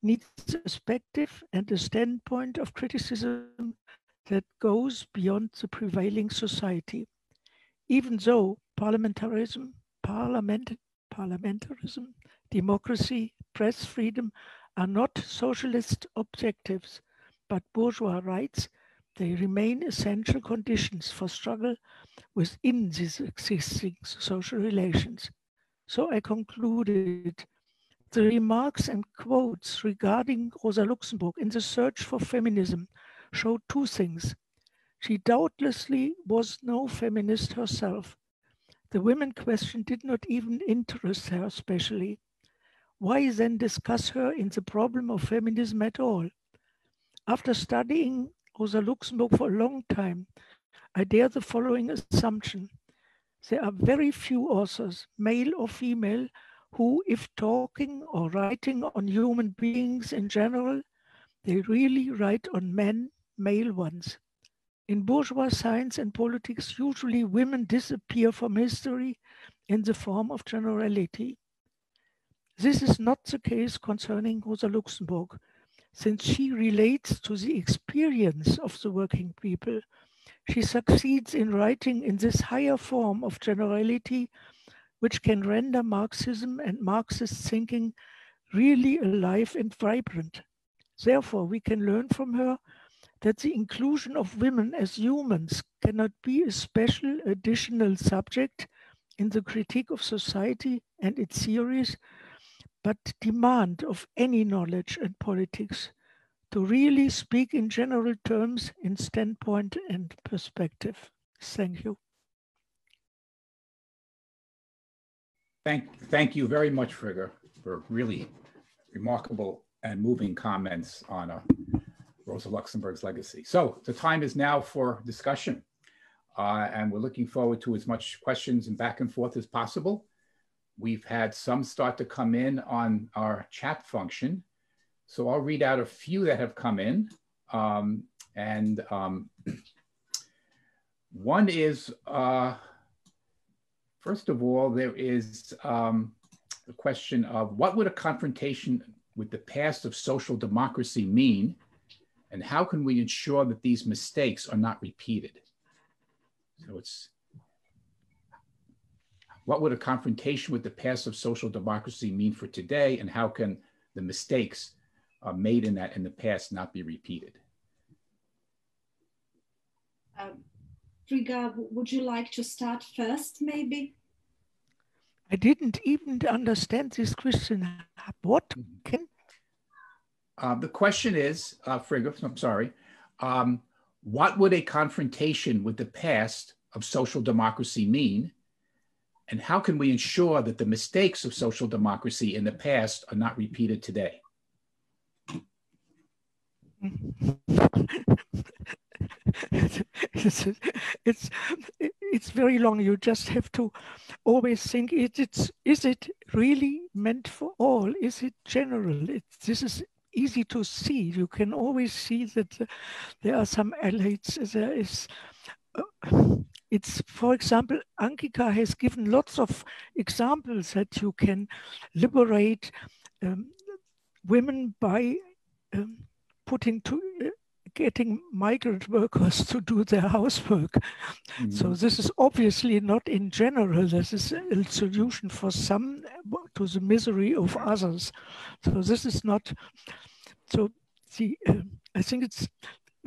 needs a perspective and a standpoint of criticism that goes beyond the prevailing society. Even though parliamentarism, parliament, parliamentarism, democracy, press freedom are not socialist objectives, but bourgeois rights, they remain essential conditions for struggle within these existing social relations. So I concluded the remarks and quotes regarding Rosa Luxemburg in the search for feminism show two things. She doubtlessly was no feminist herself. The women question did not even interest her especially. Why then discuss her in the problem of feminism at all? After studying Rosa Luxemburg for a long time, I dare the following assumption. There are very few authors, male or female, who, if talking or writing on human beings in general, they really write on men, male ones. In bourgeois science and politics, usually women disappear from history in the form of generality. This is not the case concerning Rosa Luxemburg, since she relates to the experience of the working people. She succeeds in writing in this higher form of generality which can render Marxism and Marxist thinking really alive and vibrant. Therefore, we can learn from her that the inclusion of women as humans cannot be a special additional subject in the critique of society and its theories, but demand of any knowledge and politics to really speak in general terms in standpoint and perspective. Thank you. Thank, thank you very much, Frigga, for really remarkable and moving comments on uh, Rosa Luxemburg's legacy. So the time is now for discussion. Uh, and we're looking forward to as much questions and back and forth as possible. We've had some start to come in on our chat function. So I'll read out a few that have come in. Um, and um, one is, uh, first of all, there is um, the question of what would a confrontation with the past of social democracy mean? And how can we ensure that these mistakes are not repeated? So it's what would a confrontation with the past of social democracy mean for today, and how can the mistakes uh, made in that in the past not be repeated? Um, Frigga, would you like to start first, maybe? I didn't even understand this question. What mm-hmm. can? Uh, the question is, uh, Frigga, I'm sorry. Um, what would a confrontation with the past of social democracy mean? And how can we ensure that the mistakes of social democracy in the past are not repeated today? it's, it's, it's very long. You just have to always think: it, it's is it really meant for all? Is it general? It, this is easy to see. You can always see that there are some elites. There is, uh, it's for example, Ankica has given lots of examples that you can liberate um, women by um, putting to getting migrant workers to do their housework. Mm-hmm. So this is obviously not in general. This is a solution for some to the misery of others. So this is not. So the uh, I think it's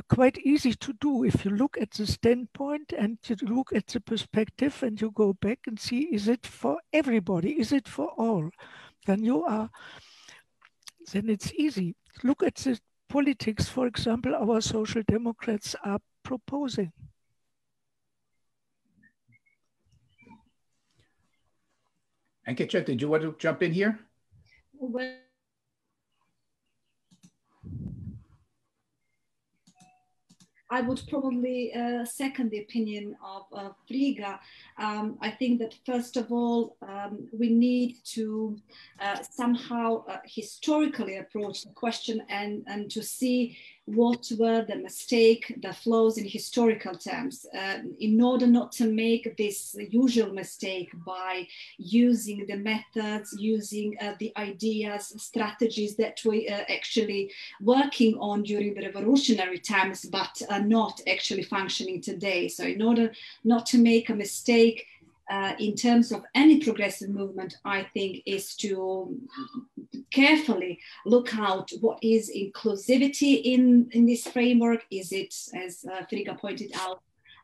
quite easy to do if you look at the standpoint and you look at the perspective and you go back and see is it for everybody is it for all then you are then it's easy look at the politics, for example, our social democrats are proposing. Ankica, did you want to jump in here? Well, I would probably uh, second the opinion of uh, Frigga. Um, I think that first of all, um, we need to uh, somehow uh, historically approach the question and, and to see what were the mistake, the flaws in historical terms, uh, in order not to make this usual mistake by using the methods, using uh, the ideas, strategies that we uh, actually working on during the revolutionary times, but are not actually functioning today. So in order not to make a mistake, uh, in terms of any progressive movement, I think is to carefully look out what is inclusivity in, in this framework. Is it, as uh, pointed out,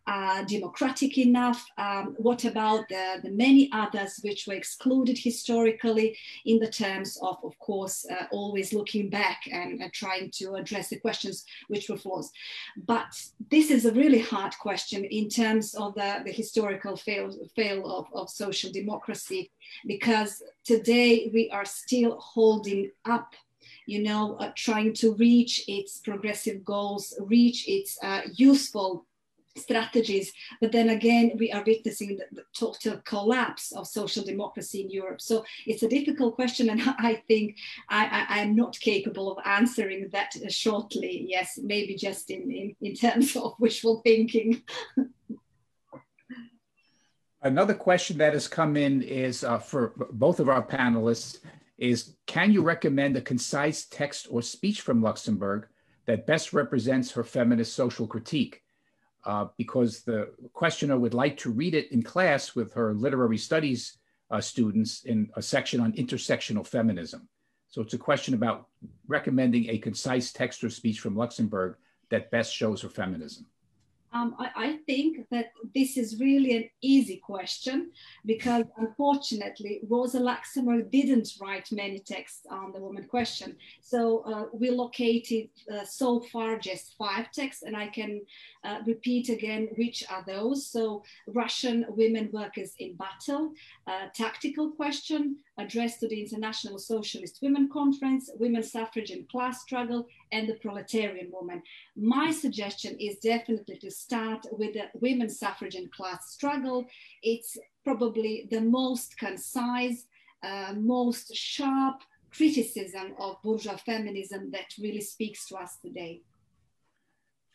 democratic enough? Um, what about the, the, many others which were excluded historically in the terms of, of course, uh, always looking back and uh, trying to address the questions which were flaws? But this is a really hard question in terms of the, the historical fail, fail of, of social democracy, because today we are still holding up you know, uh, trying to reach its progressive goals, reach its uh, useful strategies. But then again, we are witnessing the, the, total collapse of social democracy in Europe. So it's a difficult question, and I think I, am not capable of answering that shortly. Yes, maybe just in, in, in terms of wishful thinking. Another question that has come in is uh, for both of our panelists is can you recommend a concise text or speech from Luxemburg that best represents her feminist social critique? Uh, because the questioner would like to read it in class with her literary studies uh, students in a section on intersectional feminism. So it's a question about recommending a concise text or speech from Luxemburg that best shows her feminism? Um, I, I, think that this is really an easy question because unfortunately Rosa Luxemburg didn't write many texts on the woman question. So uh, we located uh, so far just five texts and I can uh, repeat again which are those. So Russian women workers in battle, tactical question addressed to the International Socialist Women Conference, women's suffrage and class struggle, and the proletarian woman. My suggestion is definitely to start with the women's suffrage and class struggle. It's probably the most concise, uh, most sharp criticism of bourgeois feminism that really speaks to us today.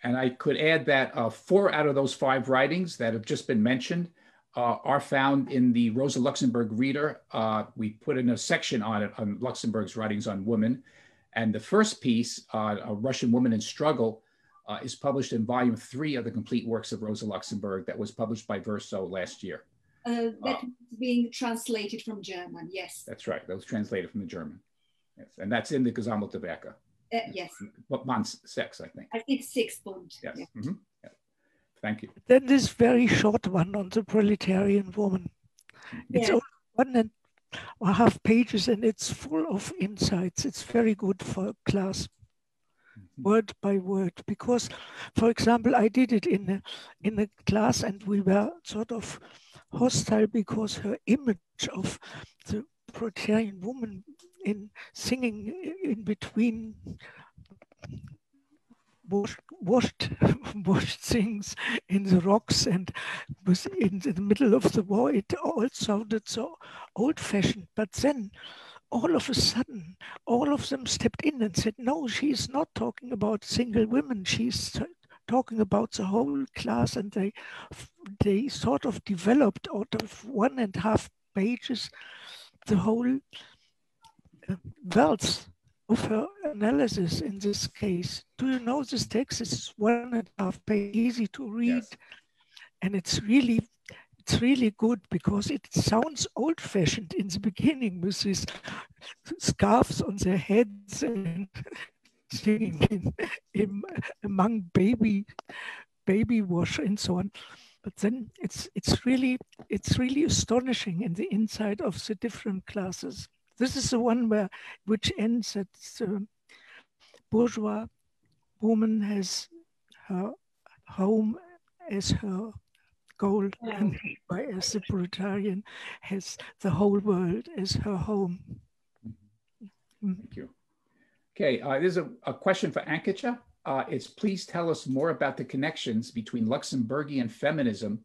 And I could add that uh, four out of those five writings that have just been mentioned uh, are found in the Rosa Luxemburg Reader. Uh, we put in a section on it on Luxemburg's writings on women. And the first piece, uh, A Russian Woman in Struggle, uh, is published in volume three of the complete works of Rosa Luxemburg that was published by Verso last year. Uh, that's being translated from German, yes. That's right. That was translated from the German. Yes. And that's in the Gesammelte Werke. Uh, yes. But months six, I think. I think six bond. Yes. Yeah. Mm -hmm. yeah. Thank you. Then this very short one on the proletarian woman. It's yeah. one and a half pages and it's full of insights. It's very good for class mm-hmm. word by word because for example i did it in a in a class and we were sort of hostile because her image of the proletarian woman in singing in between washed, washed, things in the rocks and was in the middle of the war. It all sounded so old-fashioned. But then all of a sudden, all of them stepped in and said, no, she's not talking about single women. She's talking about the whole class. And they, they sort of developed out of one and a half pages the whole wealth of her analysis in this case. Do you know this text is one and a half page, easy to read, yes. and it's really it's really good because it sounds old-fashioned in the beginning with these scarves on their heads and singing in, in, among baby baby wash and so on. But then it's it's really it's really astonishing in the inside of the different classes. This is the one where which ends at the bourgeois woman has her home as her goal, yeah. and as the proletarian has the whole world as her home. Mm-hmm. Thank you. Okay, uh, there's a, a question for Ankica. Uh, it's please tell us more about the connections between Luxemburgian feminism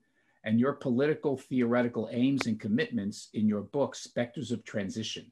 and your political theoretical aims and commitments in your book, Spectres of Transition.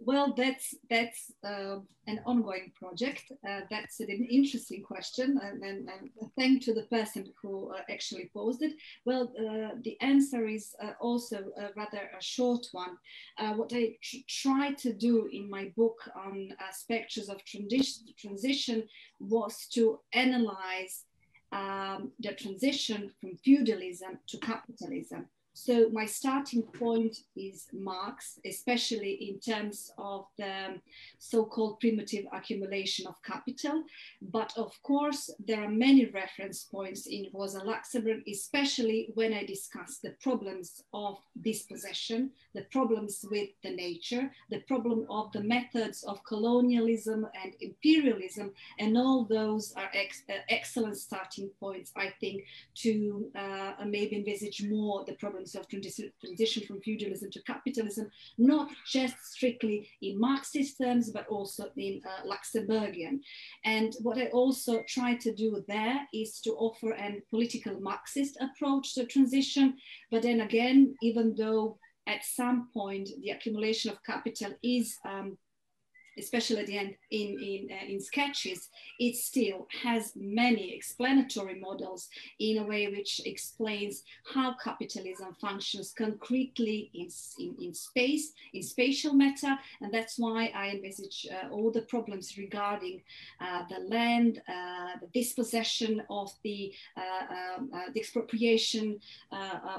Well, that's that's uh, an ongoing project. Uh, that's an interesting question, and, and, and thank to the person who uh, actually posed it. Well, uh, the answer is uh, also rather a short one. Uh, what I tr try to do in my book on spectres of transition, transition was to analyze um, the transition from feudalism to capitalism. So my starting point is Marx, especially in terms of the so-called primitive accumulation of capital. But of course, there are many reference points in Rosa Luxemburg, especially when I discuss the problems of dispossession, the problems with the nature, the problem of the methods of colonialism and imperialism, and all those are ex uh, excellent starting points, I think, to uh, maybe envisage more the problems of transition from feudalism to capitalism, not just strictly in Marxist terms, but also in uh, Luxemburgian. And what I also try to do there is to offer a political Marxist approach to transition. But then again, even though at some point the accumulation of capital is um, especially at the end in, in, uh, in sketches, it still has many explanatory models in a way which explains how capitalism functions concretely in, in, in space, in spatial matter. And that's why I envisage uh, all the problems regarding uh, the land, uh, the dispossession of the, uh, um, uh, the expropriation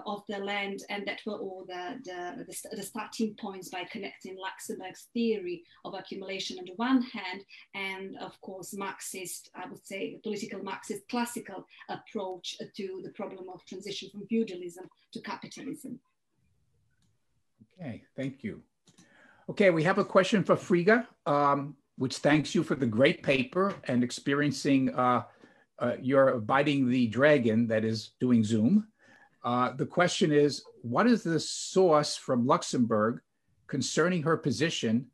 of the land, and that were all the, the, the, the starting points by connecting Luxemburg's theory of accumulation correlation on the one hand, and of course, Marxist, I would say, political Marxist classical approach to the problem of transition from feudalism to capitalism. Okay, thank you. Okay, we have a question for Frigga, um, which thanks you for the great paper and experiencing uh, uh, your biting the dragon that is doing Zoom. Uh, the question is, what is the source from Luxemburg concerning her position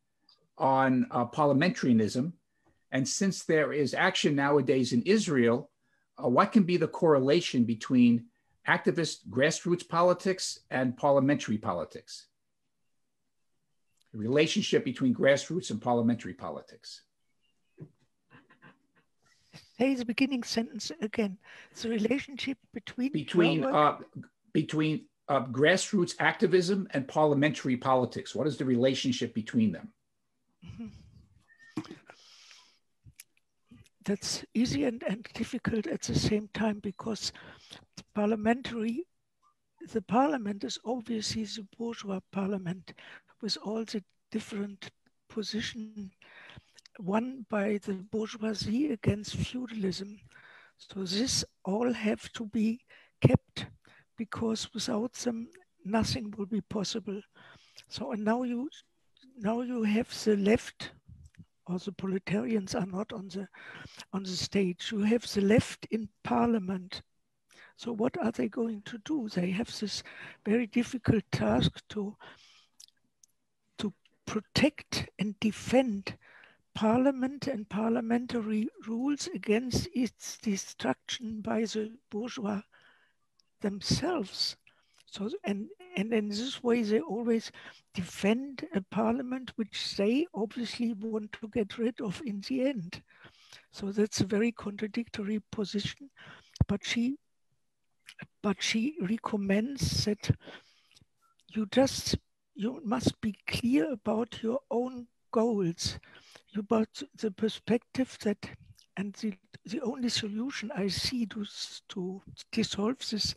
on uh, parliamentarianism? And since there is action nowadays in Israel, uh, what can be the correlation between activist grassroots politics and parliamentary politics? The relationship between grassroots and parliamentary politics. Say the beginning sentence again. The relationship between between uh, between uh, grassroots activism and parliamentary politics. What is the relationship between them? That's easy and, and difficult at the same time because parliamentary, the parliament is obviously the bourgeois parliament with all the different position, won by the bourgeoisie against feudalism. So this all have to be kept because without them, nothing will be possible. So and now you now you have the left or the proletarians are not on the on the stage. You have the left in parliament. So what are they going to do? They have this very difficult task to to protect and defend parliament and parliamentary rules against its destruction by the bourgeois themselves. So and and in this way they always defend a parliament which they obviously want to get rid of in the end. So that's a very contradictory position. But she but she recommends that you just you must be clear about your own goals about the perspective that, and the, the only solution I see to, to dissolve this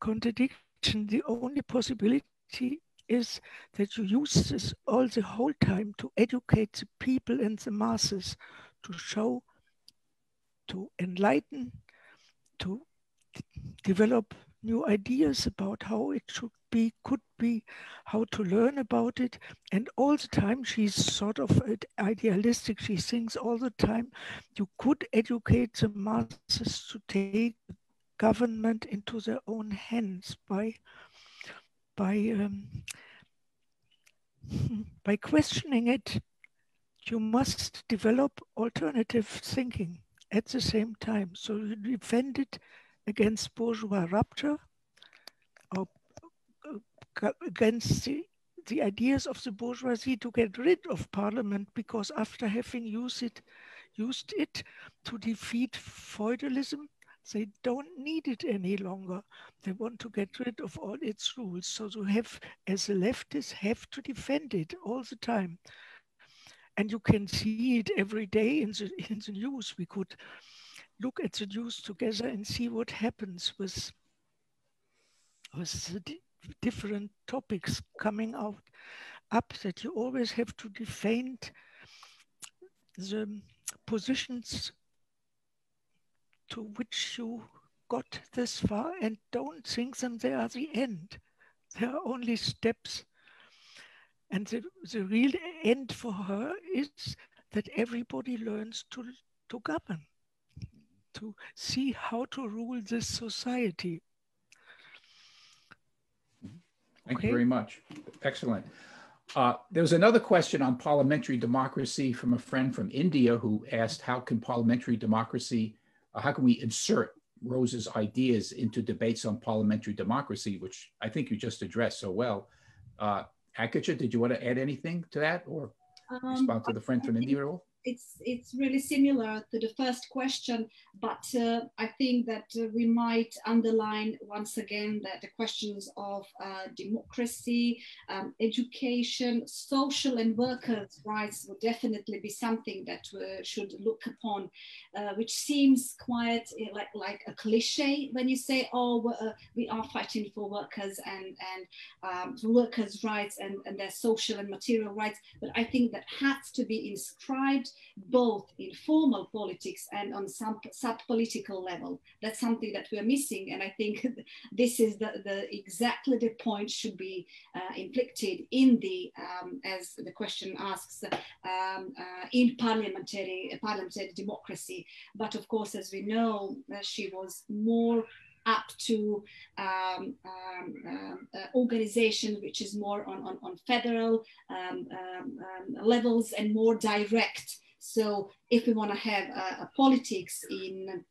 contradiction, the only possibility is that you use this all the whole time to educate the people and the masses, to show, to enlighten, to develop new ideas about how it should be, could be, how to learn about it. And all the time, she's sort of idealistic. She thinks all the time you could educate the masses to take government into their own hands by by um, by questioning it. You must develop alternative thinking at the same time. So you defend it against bourgeois rupture or against the, the ideas of the bourgeoisie to get rid of parliament because after having used it, used it to defeat feudalism, they don't need it any longer. They want to get rid of all its rules. So you have, as a leftist, have to defend it all the time. And you can see it every day in the, in the news. We could look at the news together and see what happens with, with the different topics coming out up that you always have to defend the positions to which you got this far and don't think them they are the end. They are only steps. And the, the real end for her is that everybody learns to, to govern to see how to rule this society. Thank okay. you very much. Excellent. Uh, there was another question on parliamentary democracy from a friend from India who asked, how can parliamentary democracy, how can we insert Rose's ideas into debates on parliamentary democracy, which I think you just addressed so well. Uh, Ankica, did you want to add anything to that or um, respond to the friend from India all? It's it's really similar to the first question, but uh, I think that uh, we might underline once again that the questions of uh, democracy, um, education, social and workers' rights will definitely be something that we should look upon, uh, which seems quite eh, like like a cliche when you say, "Oh, uh, we are fighting for workers and and um, workers' rights and, and their social and material rights," but I think that has to be inscribed both in formal politics and on some sub-political level. That's something that we're missing. And I think this is the, the exactly the point should be uh, inflicted in the, um, as the question asks, um, uh, in parliamentary, parliamentary democracy. But of course, as we know, uh, she was more up to um, um, um, uh, organization which is more on, on, on federal um, um, levels and more direct. So if we want to have a, a politics in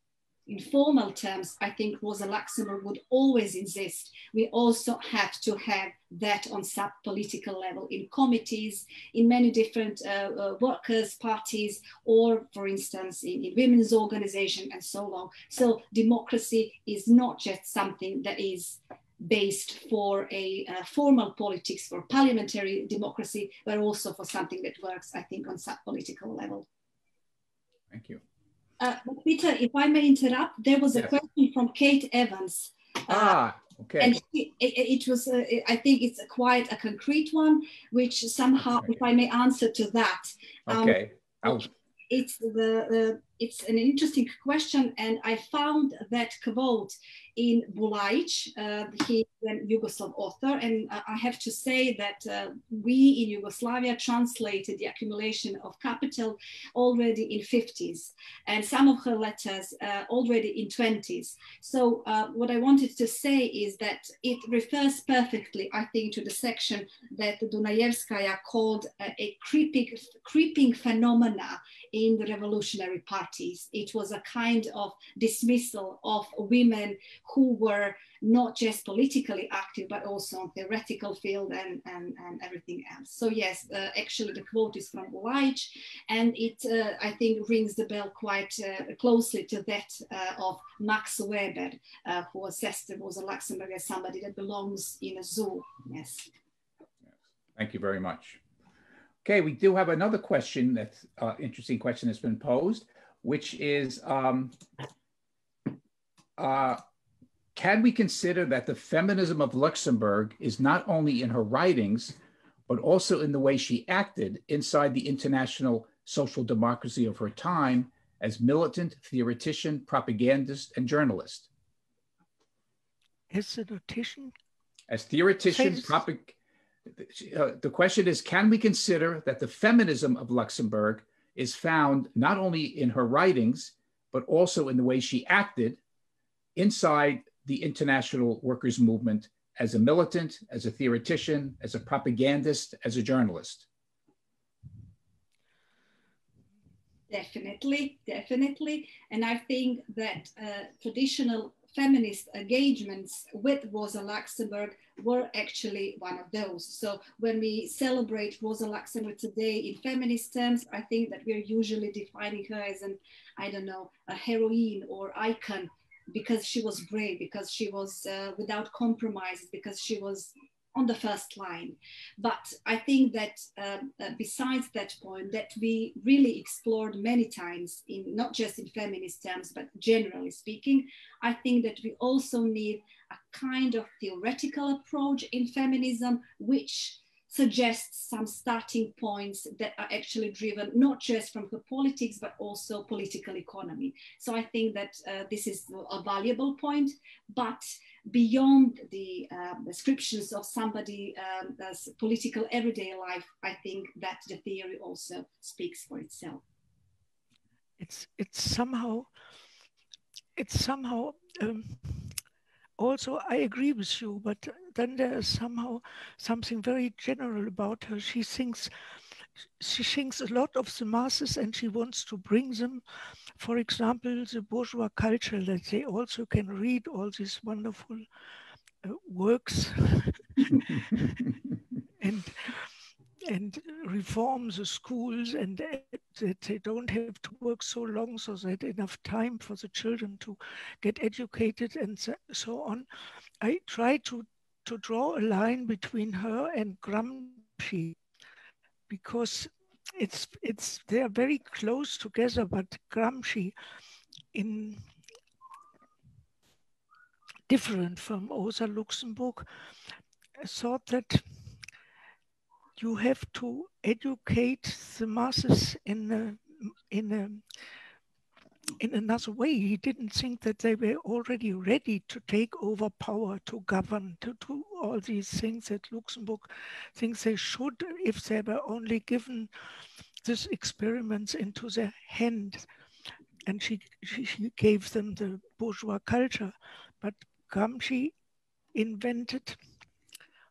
in formal terms, I think Rosa Luxemburg would always insist we also have to have that on sub-political level in committees, in many different uh, uh, workers' parties, or for instance, in, in women's organization and so on. So democracy is not just something that is based for a uh, formal politics for parliamentary democracy, but also for something that works, I think, on sub-political level. Thank you. Uh, Peter, if I may interrupt, there was a yes. question from Kate Evans. Uh, ah, okay. And it, it, was, uh, I think it's quite a concrete one, which somehow, okay. if I may answer to that. Um, okay. It's the, it's an interesting question, and I found that quote in Bulajic. Uh, he a Yugoslav author, and I have to say that uh, we in Yugoslavia translated the accumulation of capital already in 50s, and some of her letters uh, already in 20s. So uh, what I wanted to say is that it refers perfectly, I think, to the section that Dunayevskaya called a creeping, creeping phenomena in the revolutionary parties. It was a kind of dismissal of women who were not just politically active, but also on theoretical field and, and, and everything else. So yes, uh, actually the quote is from Bulajic, and it, uh, I think, rings the bell quite uh, closely to that uh, of Max Weber, uh, who assessed Rosa Luxemburg as somebody that belongs in a zoo. Yes. Thank you very much. Okay, we do have another question that's uh, interesting question that's been posed, which is um, uh, can we consider that the feminism of Luxemburg is not only in her writings, but also in the way she acted inside the international social democracy of her time as militant, theoretician, propagandist, and journalist? As theoretician? As theoretician, propag- uh, the question is can we consider that the feminism of Luxemburg is found not only in her writings, but also in the way she acted inside the international workers' movement as a militant, as a theoretician, as a propagandist, as a journalist? Definitely, definitely. And I think that uh, traditional feminist engagements with Rosa Luxemburg were actually one of those. So when we celebrate Rosa Luxemburg today in feminist terms, I think that we're usually defining her as an, I don't know, a heroine or icon because she was brave, because she was uh, without compromises, because she was on the first line. But I think that um, uh, besides that point, that we really explored many times in not just in feminist terms, but generally speaking, I think that we also need a kind of theoretical approach in feminism, which suggests some starting points that are actually driven not just from the politics but also political economy so i think that uh, this is a valuable point but beyond the uh, descriptions of somebody um, political everyday life i think that the theory also speaks for itself it's it's somehow it's somehow um, also I agree with you, but then there is somehow something very general about her. She thinks she thinks a lot of the masses and she wants to bring them, for example, the bourgeois culture that they also can read all these wonderful uh, works and and reform the schools and that they don't have to work so long so that enough time for the children to get educated and so on. I try to, to draw a line between her and Gramsci because it's it's they are very close together, but Gramsci in different from Rosa Luxemburg. Thought that you have to educate the masses in a, in a in another way. He didn't think that they were already ready to take over power, to govern, to do all these things that Luxemburg thinks they should if they were only given these experiments into their hands. And she, she, she gave them the bourgeois culture. But Gramsci invented,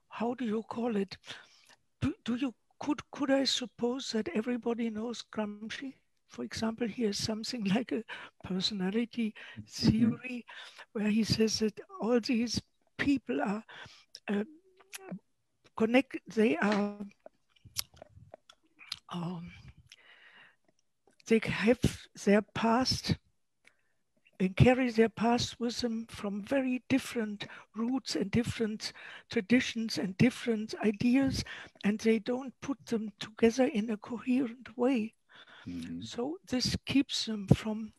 how do you call it? Do, do you could could I suppose that everybody knows Gramsci? For example, he has something like a personality mm-hmm. theory where he says that all these people are uh, connect. They are. Um, they have their past and carry their past with them from very different roots and different traditions and different ideas, and they don't put them together in a coherent way. Mm-hmm. So this keeps them from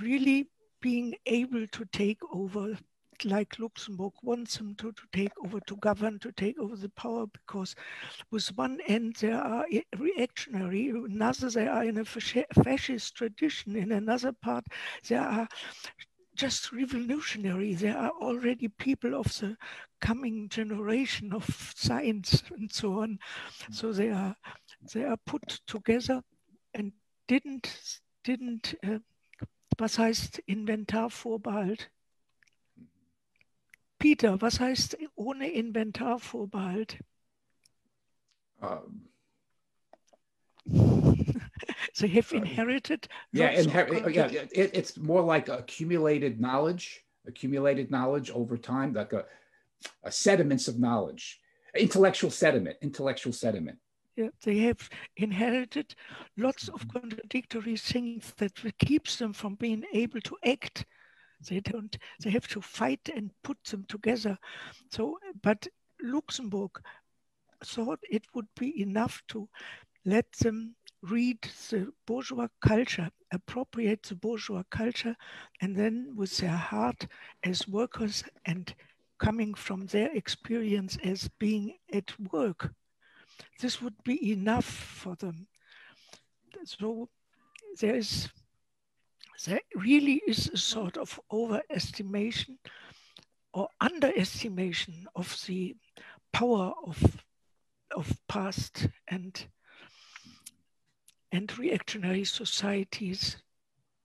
really being able to take over like Luxemburg wants them to, to take over, to govern, to take over the power, because with one end they are reactionary, another they are in a fascist tradition, in another part they are just revolutionary. There are already people of the coming generation of science and so on. So they are they are put together and didn't didn't uh, was heißt Inventarvorbehalt? Peter, was heißt ohne Inventarvorbehalt? Um, they have inherited. Yeah, inher- yeah it, it's more like accumulated knowledge, accumulated knowledge over time, like a, a sediments of knowledge, intellectual sediment, intellectual sediment. Yeah, they have inherited lots of mm-hmm. contradictory things that keeps them from being able to act they don't, they have to fight and put them together. So, but Luxemburg thought it would be enough to let them read the bourgeois culture, appropriate the bourgeois culture, and then with their heart as workers and coming from their experience as being at work, this would be enough for them. So there is there really is a sort of overestimation or underestimation of the power of, of past and, and reactionary societies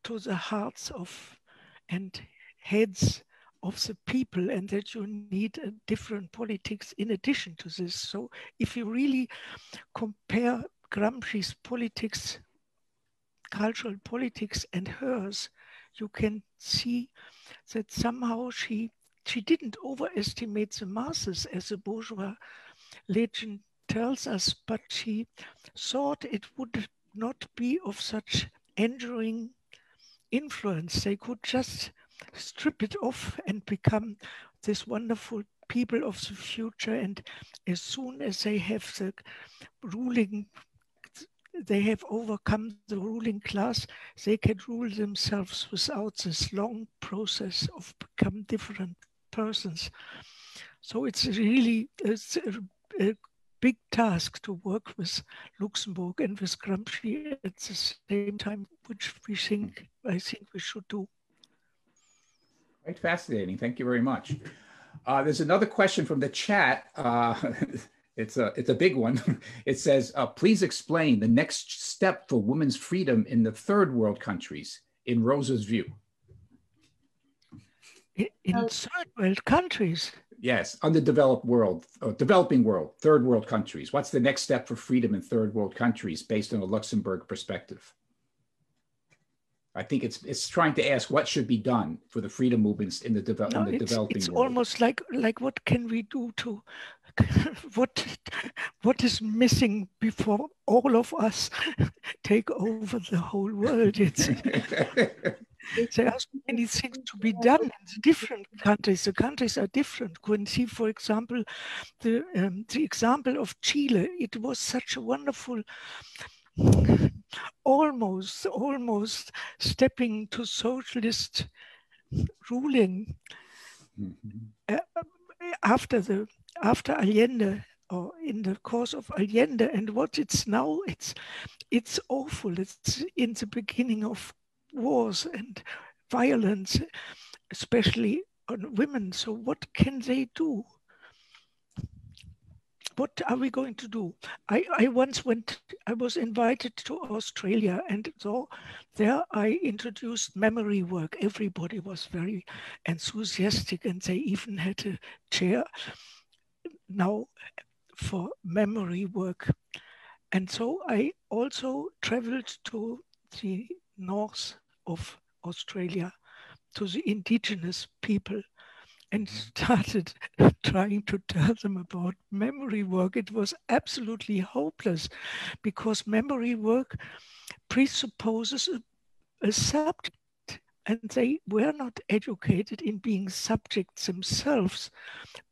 to the hearts of and heads of the people and that you need a different politics in addition to this. So if you really compare Gramsci's politics cultural politics and hers, you can see that somehow she she didn't overestimate the masses as the bourgeois legend tells us, but she thought it would not be of such enduring influence. They could just strip it off and become this wonderful people of the future. And as soon as they have the ruling they have overcome the ruling class, they can rule themselves without this long process of become different persons. So it's really it's a, a big task to work with Luxemburg and with Gramsci at the same time, which we think I think we should do. Quite fascinating. Thank you very much. Uh, there's another question from the chat. Uh, It's a it's a big one. It says, uh, please explain the next step for women's freedom in the third world countries, in Rosa's view. In, in third world countries. Yes, underdeveloped world, uh, developing world, third world countries. What's the next step for freedom in third world countries based on a Luxemburg perspective? I think it's it's trying to ask what should be done for the freedom movements in the, devel- No, in the it's, developing it's world. It's almost like like what can we do to what what is missing before all of us take over the whole world? It's there are so many things to be done in different countries. The countries are different. When see for example the um, the example of chile. It was such a wonderful almost almost stepping to socialist ruling Mhm. after the after Allende or in the course of Allende and what it's now it's it's awful. It's in the beginning of wars and violence especially on women. So what can they do what are we going to do? I i once went i was invited to australia and so there i introduced memory work. Everybody was very enthusiastic and they even had a chair now for memory work. And so I also traveled to the north of Australia, to the indigenous people, and mm-hmm. started trying to tell them about memory work. It was absolutely hopeless because memory work presupposes a, a subject and they were not educated in being subjects themselves,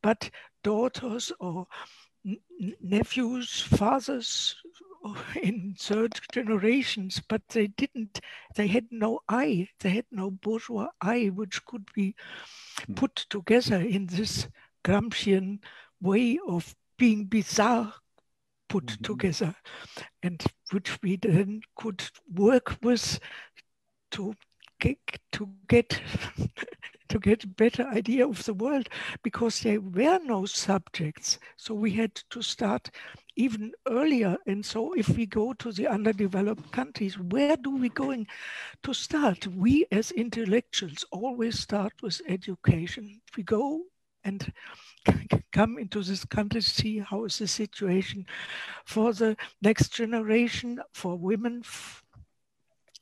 but daughters or nephews, fathers in third generations, but they didn't, they had no eye, they had no bourgeois eye, which could be put together in this Gramscian way of being bizarre put mm-hmm. together and which we then could work with to get, to get to get a better idea of the world because there were no subjects. So we had to start even earlier. And so if we go to the underdeveloped countries, where do we going to start? We as intellectuals always start with education. We go and come into this country, see how is the situation for the next generation, for women,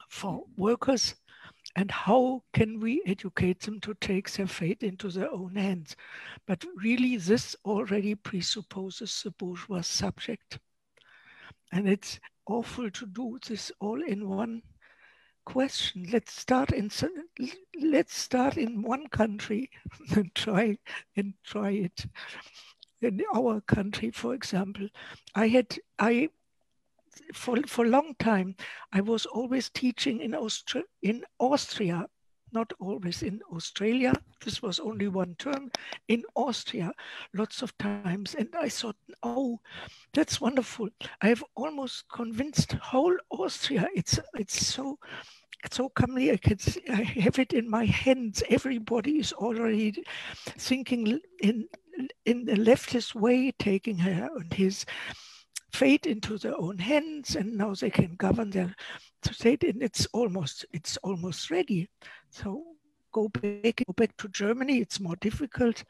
for workers, and how can we educate them to take their fate into their own hands? But really, this already presupposes the bourgeois subject. And it's awful to do this all in one question. Let's start in let's start in one country and try and try it. In our country, for example, I had I for, for a long time, I was always teaching in, Austria, in Austria, not always in Australia. This was only one term in Austria, lots of times. And I thought, oh, that's wonderful. I have almost convinced whole Austria. It's, it's so, so comely. I can see, I have it in my hands. Everybody is already thinking in, in the leftist way, taking her and his fate into their own hands and now they can govern their state and it's almost it's almost ready. So go back go back to germany it's more difficult.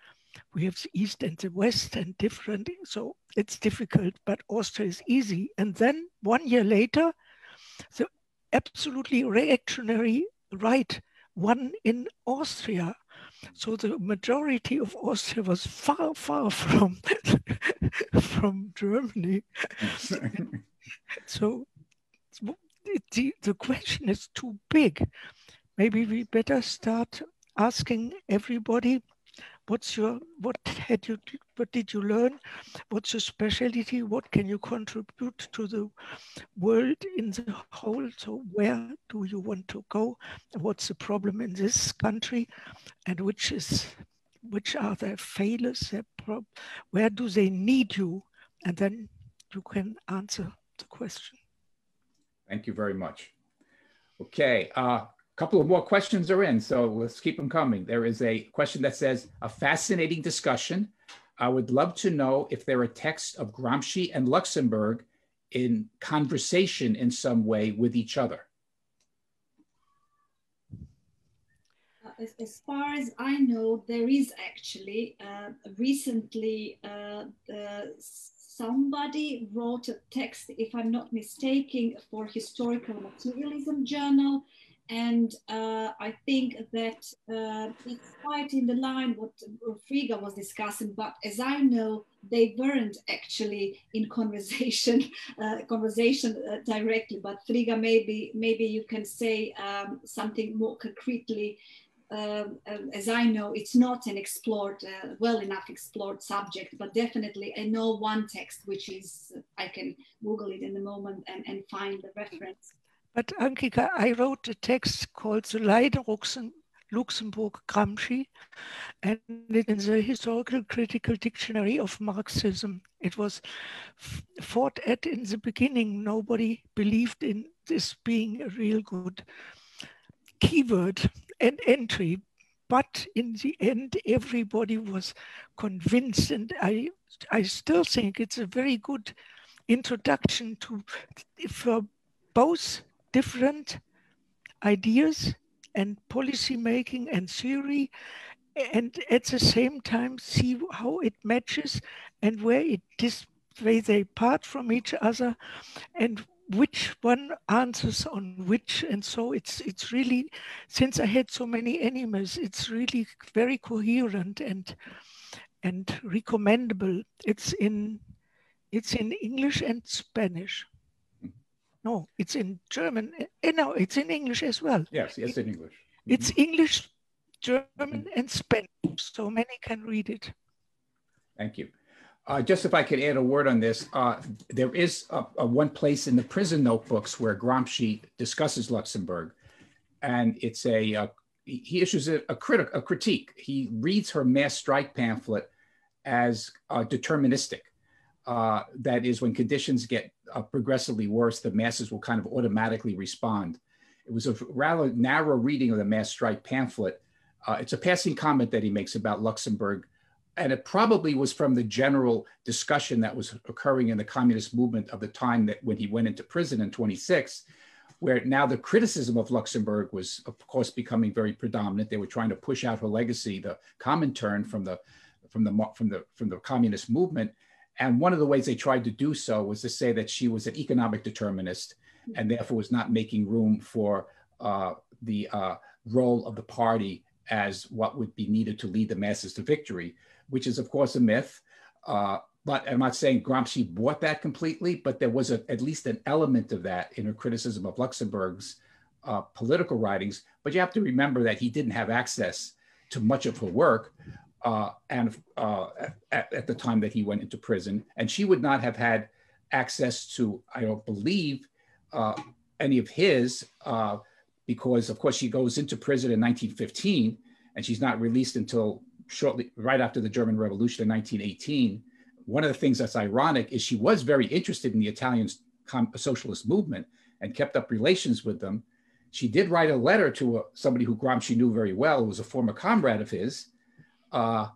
We have the east and the west and different so it's difficult but austria is easy. And then one year later the absolutely reactionary right won in austria so the majority of Austria was far, far from from Germany. so the, the question is too big. Maybe we better start asking everybody what's your what had you what did you learn? What's your specialty? What can you contribute to the world in the whole? So where do you want to go? What's the problem in this country? And which is which are their failures their prob- where do they need you? And then you can answer the question. Thank you very much. Okay uh, couple of more questions are in, so let's keep them coming. There is a question that says, a fascinating discussion. I would love to know if there are texts of Gramsci and Luxemburg in conversation in some way with each other. Uh, as, far as I know, there is actually uh, recently uh, somebody wrote a text, if I'm not mistaken, for Historical Materialism Journal, And uh, I think that uh, it's quite in the line what Frigga was discussing, but as I know, they weren't actually in conversation, uh, conversation uh, directly. But Frigga, maybe maybe you can say um, something more concretely. Um, um, as I know, it's not an explored, uh, well enough explored subject, but definitely I know one text which is, I can Google it in a moment and, and find the reference. But Ankica, I wrote a text called The Leiden Luxemburg Gramsci, and in the Historical Critical Dictionary of Marxism. It was fought at in the beginning. Nobody believed in this being a real good keyword and entry. But in the end, everybody was convinced, and I, I still think it's a very good introduction to for both different ideas and policy making and theory and at the same time see how it matches and where it dis where they part from each other and which one answers on which. And so it's it's really since i had so many enemies it's really very coherent and and recommendable. It's in it's in english and spanish no, it's in German. Uh, no, it's in English as well. Yes, yes, in English. It's mm -hmm. English, German, and Spanish, so many can read it. Thank you. Uh, just if I could add a word on this, uh, there is a, a one place in the prison notebooks where Gramsci discusses Luxemburg, and it's a uh, he issues a, a, critic a critique. He reads her mass strike pamphlet as uh, deterministic. Uh, that is, when conditions get uh, progressively worse, the masses will kind of automatically respond. It was a rather narrow reading of the mass strike pamphlet. Uh, it's a passing comment that he makes about Luxemburg, and it probably was from the general discussion that was occurring in the communist movement of the time that when he went into prison in 26, where now the criticism of Luxemburg was, of course, becoming very predominant. They were trying to push out her legacy, the Comintern from the from the from the from the communist movement and one of the ways they tried to do so was to say that she was an economic determinist and therefore was not making room for uh, the uh, role of the party as what would be needed to lead the masses to victory, which is, of course, a myth. Uh, but I'm not saying Gramsci bought that completely, but there was a, at least an element of that in her criticism of Luxemburg's uh, political writings. But you have to remember that he didn't have access to much of her work uh, and uh, at, at, the time that he went into prison. And she would not have had access to, I don't believe, uh, any of his, uh, because of course she goes into prison in 1915 and she's not released until shortly, right after the German Revolution in 1918. One of the things that's ironic is she was very interested in the Italian socialist movement and kept up relations with them. She did write a letter to a, somebody who Gramsci knew very well, who was a former comrade of his, uh,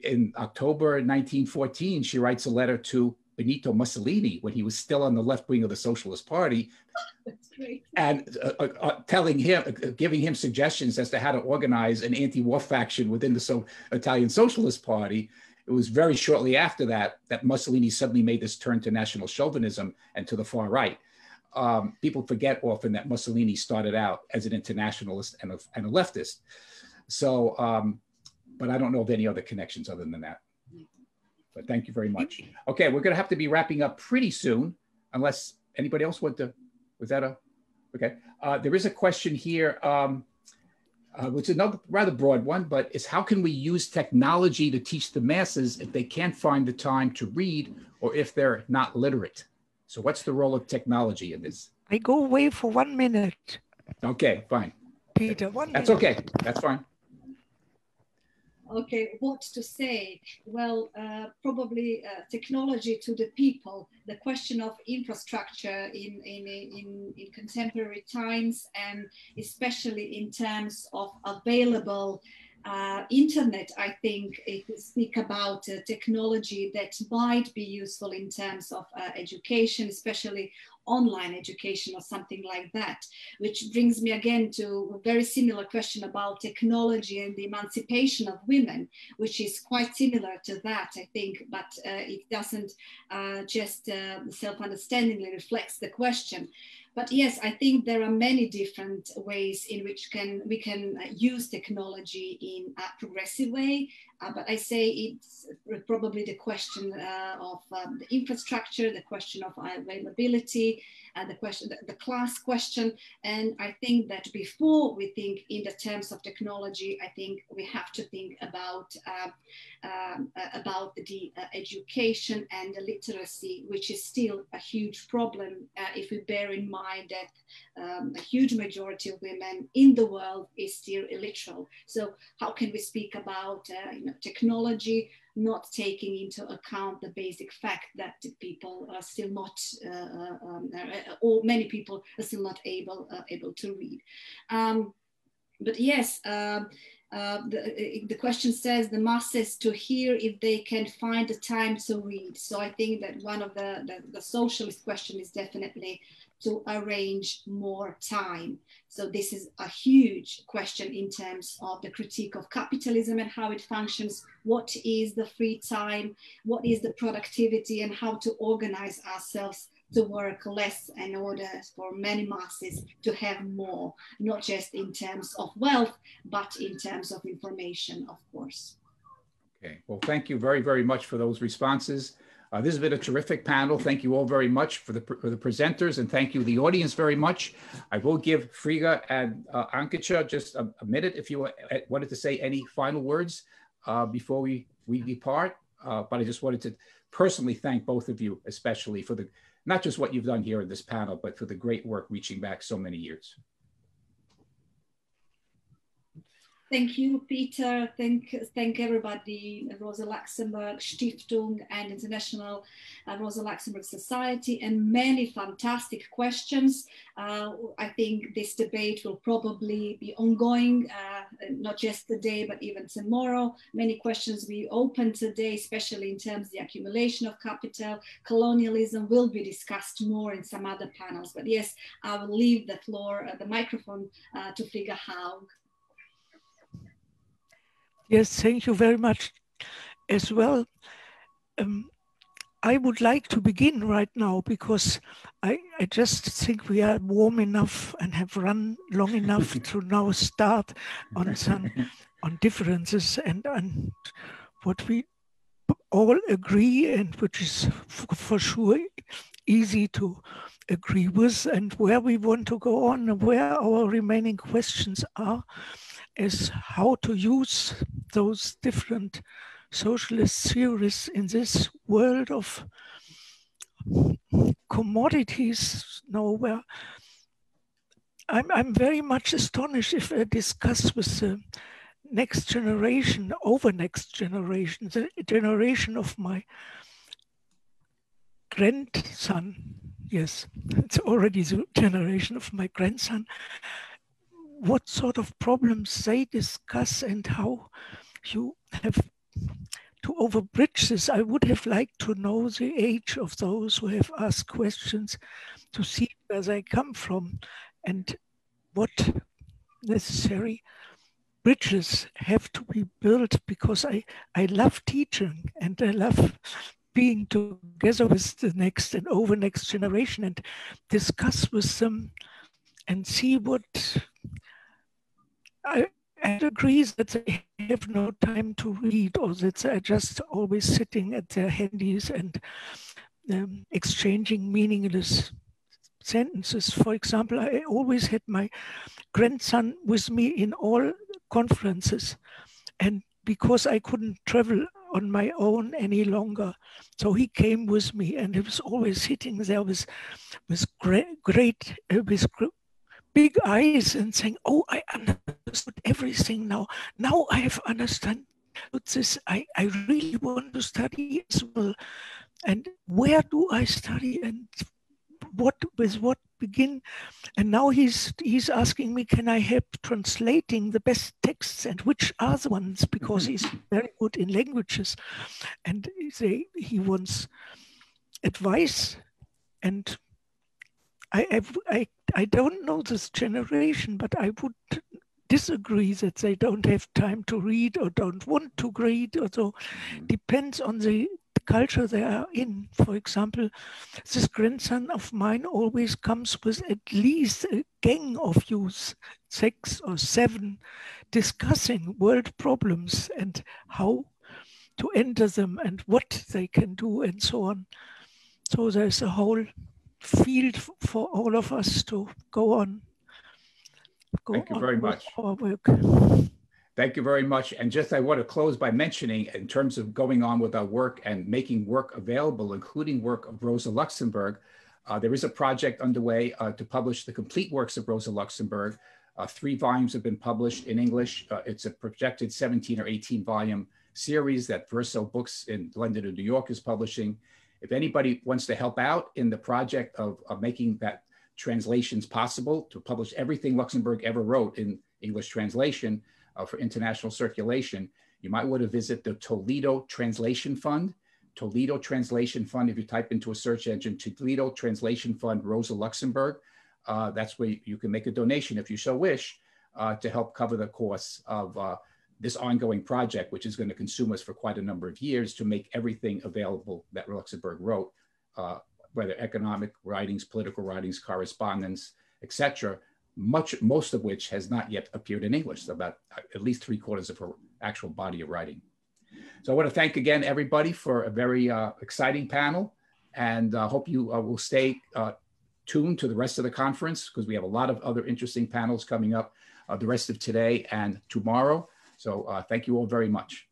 in October 1914, she writes a letter to Benito Mussolini when he was still on the left wing of the Socialist Party, and uh, uh, uh, telling him, uh, giving him suggestions as to how to organize an anti-war faction within the so- Italian Socialist Party. It was very shortly after that that Mussolini suddenly made this turn to national chauvinism and to the far right. Um, people forget often that Mussolini started out as an internationalist and a, and a leftist. So um, but I don't know of any other connections other than that. But thank you very much. Okay, we're going to have to be wrapping up pretty soon, unless anybody else want to. Was that a? Okay. Uh, there is a question here, um, uh, which is another rather broad one, but is how can we use technology to teach the masses if they can't find the time to read or if they're not literate? So, what's the role of technology in this? I go away for one minute. Okay, fine. Peter, one. That's minute. okay. That's fine okay, what to say? Well, uh, probably uh, technology to the people, the question of infrastructure in, in, in, in, contemporary times, and especially in terms of available uh, internet, I think it speak about uh, technology that might be useful in terms of uh, education, especially online education or something like that, which brings me again to a very similar question about technology and the emancipation of women, which is quite similar to that, I think, but uh, it doesn't uh, just uh, self-understandingly reflects the question. But yes, I think there are many different ways in which can we can use technology in a progressive way. Uh, but I say it's probably the question uh, of um, the infrastructure, the question of availability, uh, the question, the, the, class question. And I think that before we think in the terms of technology, I think we have to think about uh, um, uh, about the uh, education and the literacy, which is still a huge problem if we bear in mind that um, a huge majority of women in the world is still illiterate. So how can we speak about you know, technology, not taking into account the basic fact that people are still not, uh, uh um, uh, or many people are still not able, uh, able to read. Um, but yes, um, uh, the, the, question says the masses to hear if they can find the time to read. So I think that one of the, the, the socialist question is definitely to arrange more time. So this is a huge question in terms of the critique of capitalism and how it functions. What is the free time? What is the productivity and how to organize ourselves to work less in order for many masses to have more, not just in terms of wealth, but in terms of information, of course. Okay, well, thank you very, very much for those responses. Uh, this has been a terrific panel. Thank you all very much for the, for the presenters and thank you the audience very much. I will give Frigga and uh, just a, a, minute if you uh, wanted to say any final words uh, before we, we depart. Uh, but I just wanted to personally thank both of you, especially for the, not just what you've done here in this panel, but for the great work reaching back so many years. Thank you, Peter. Thank, thank everybody, Rosa Luxemburg Stiftung and International uh, Rosa Luxemburg Society, and many fantastic questions. Uh, I think this debate will probably be ongoing, uh, not just today, but even tomorrow. Many questions we opened today, especially in terms of the accumulation of capital, colonialism will be discussed more in some other panels. But yes, I will leave the floor, uh, the microphone uh, to Frigga Haug. Yes, thank you very much as well. Um, I would like to begin right now because I, I just think we are warm enough and have run long enough to now start on some on differences and, and what we all agree and which is for sure easy to agree with and where we want to go on and where our remaining questions are is how to use those different socialist theories in this world of commodities now where I'm, I'm very much astonished if I discuss with the next generation, over next generation, the generation of my grandson. Yes, it's already the generation of my grandson what sort of problems they discuss and how you have to overbridge this. I would have liked to know the age of those who have asked questions to see where they come from and what necessary bridges have to be built because I, I love teaching and I love being together with the next and over next generation and discuss with them and see what I, I agree that they have no time to read or that they're just always sitting at their handies and um, exchanging meaningless sentences. For example, I always had my grandson with me in all conferences. And because I couldn't travel on my own any longer, so he came with me and he was always sitting there with, with great, great uh, with big eyes and saying, oh, I understood everything now. Now I have understood this. I, I really want to study as well. And where do I study and what with what begin? And now he's he's asking me, can I help translating the best texts and which are the ones because he's mm-hmm. very good in languages. And he, he wants advice and I, I, I don't know this generation, but I would disagree that they don't have time to read or don't want to read or so. Mm-hmm. Depends on the culture they are in. For example, this grandson of mine always comes with at least a gang of youths, six or seven, discussing world problems and how to enter them and what they can do and so on. So there's a whole field for all of us to go on. Go Thank you very much. Our work. Thank you very much. And just I want to close by mentioning in terms of going on with our work and making work available, including work of Rosa Luxemburg, uh, there is a project underway uh, to publish the complete works of Rosa Luxemburg. Uh, three volumes have been published in English. Uh, it's a projected 17 or 18 volume series that Verso Books in London and New York is publishing. If anybody wants to help out in the project of, of making that translations possible to publish everything Luxemburg ever wrote in English translation uh, for international circulation, you might want to visit the Toledo Translation Fund. Toledo Translation Fund, if you type into a search engine, Toledo Translation Fund Rosa Luxemburg, uh, that's where you can make a donation if you so wish uh, to help cover the costs of uh, this ongoing project, which is going to consume us for quite a number of years to make everything available that Luxemburg wrote, uh, whether economic writings, political writings, correspondence, etc. Much, most of which has not yet appeared in English. About uh, at least three quarters of her actual body of writing. So I want to thank again everybody for a very uh, exciting panel, and uh, hope you uh, will stay uh, tuned to the rest of the conference because we have a lot of other interesting panels coming up the rest of today and tomorrow. So uh, thank you all very much.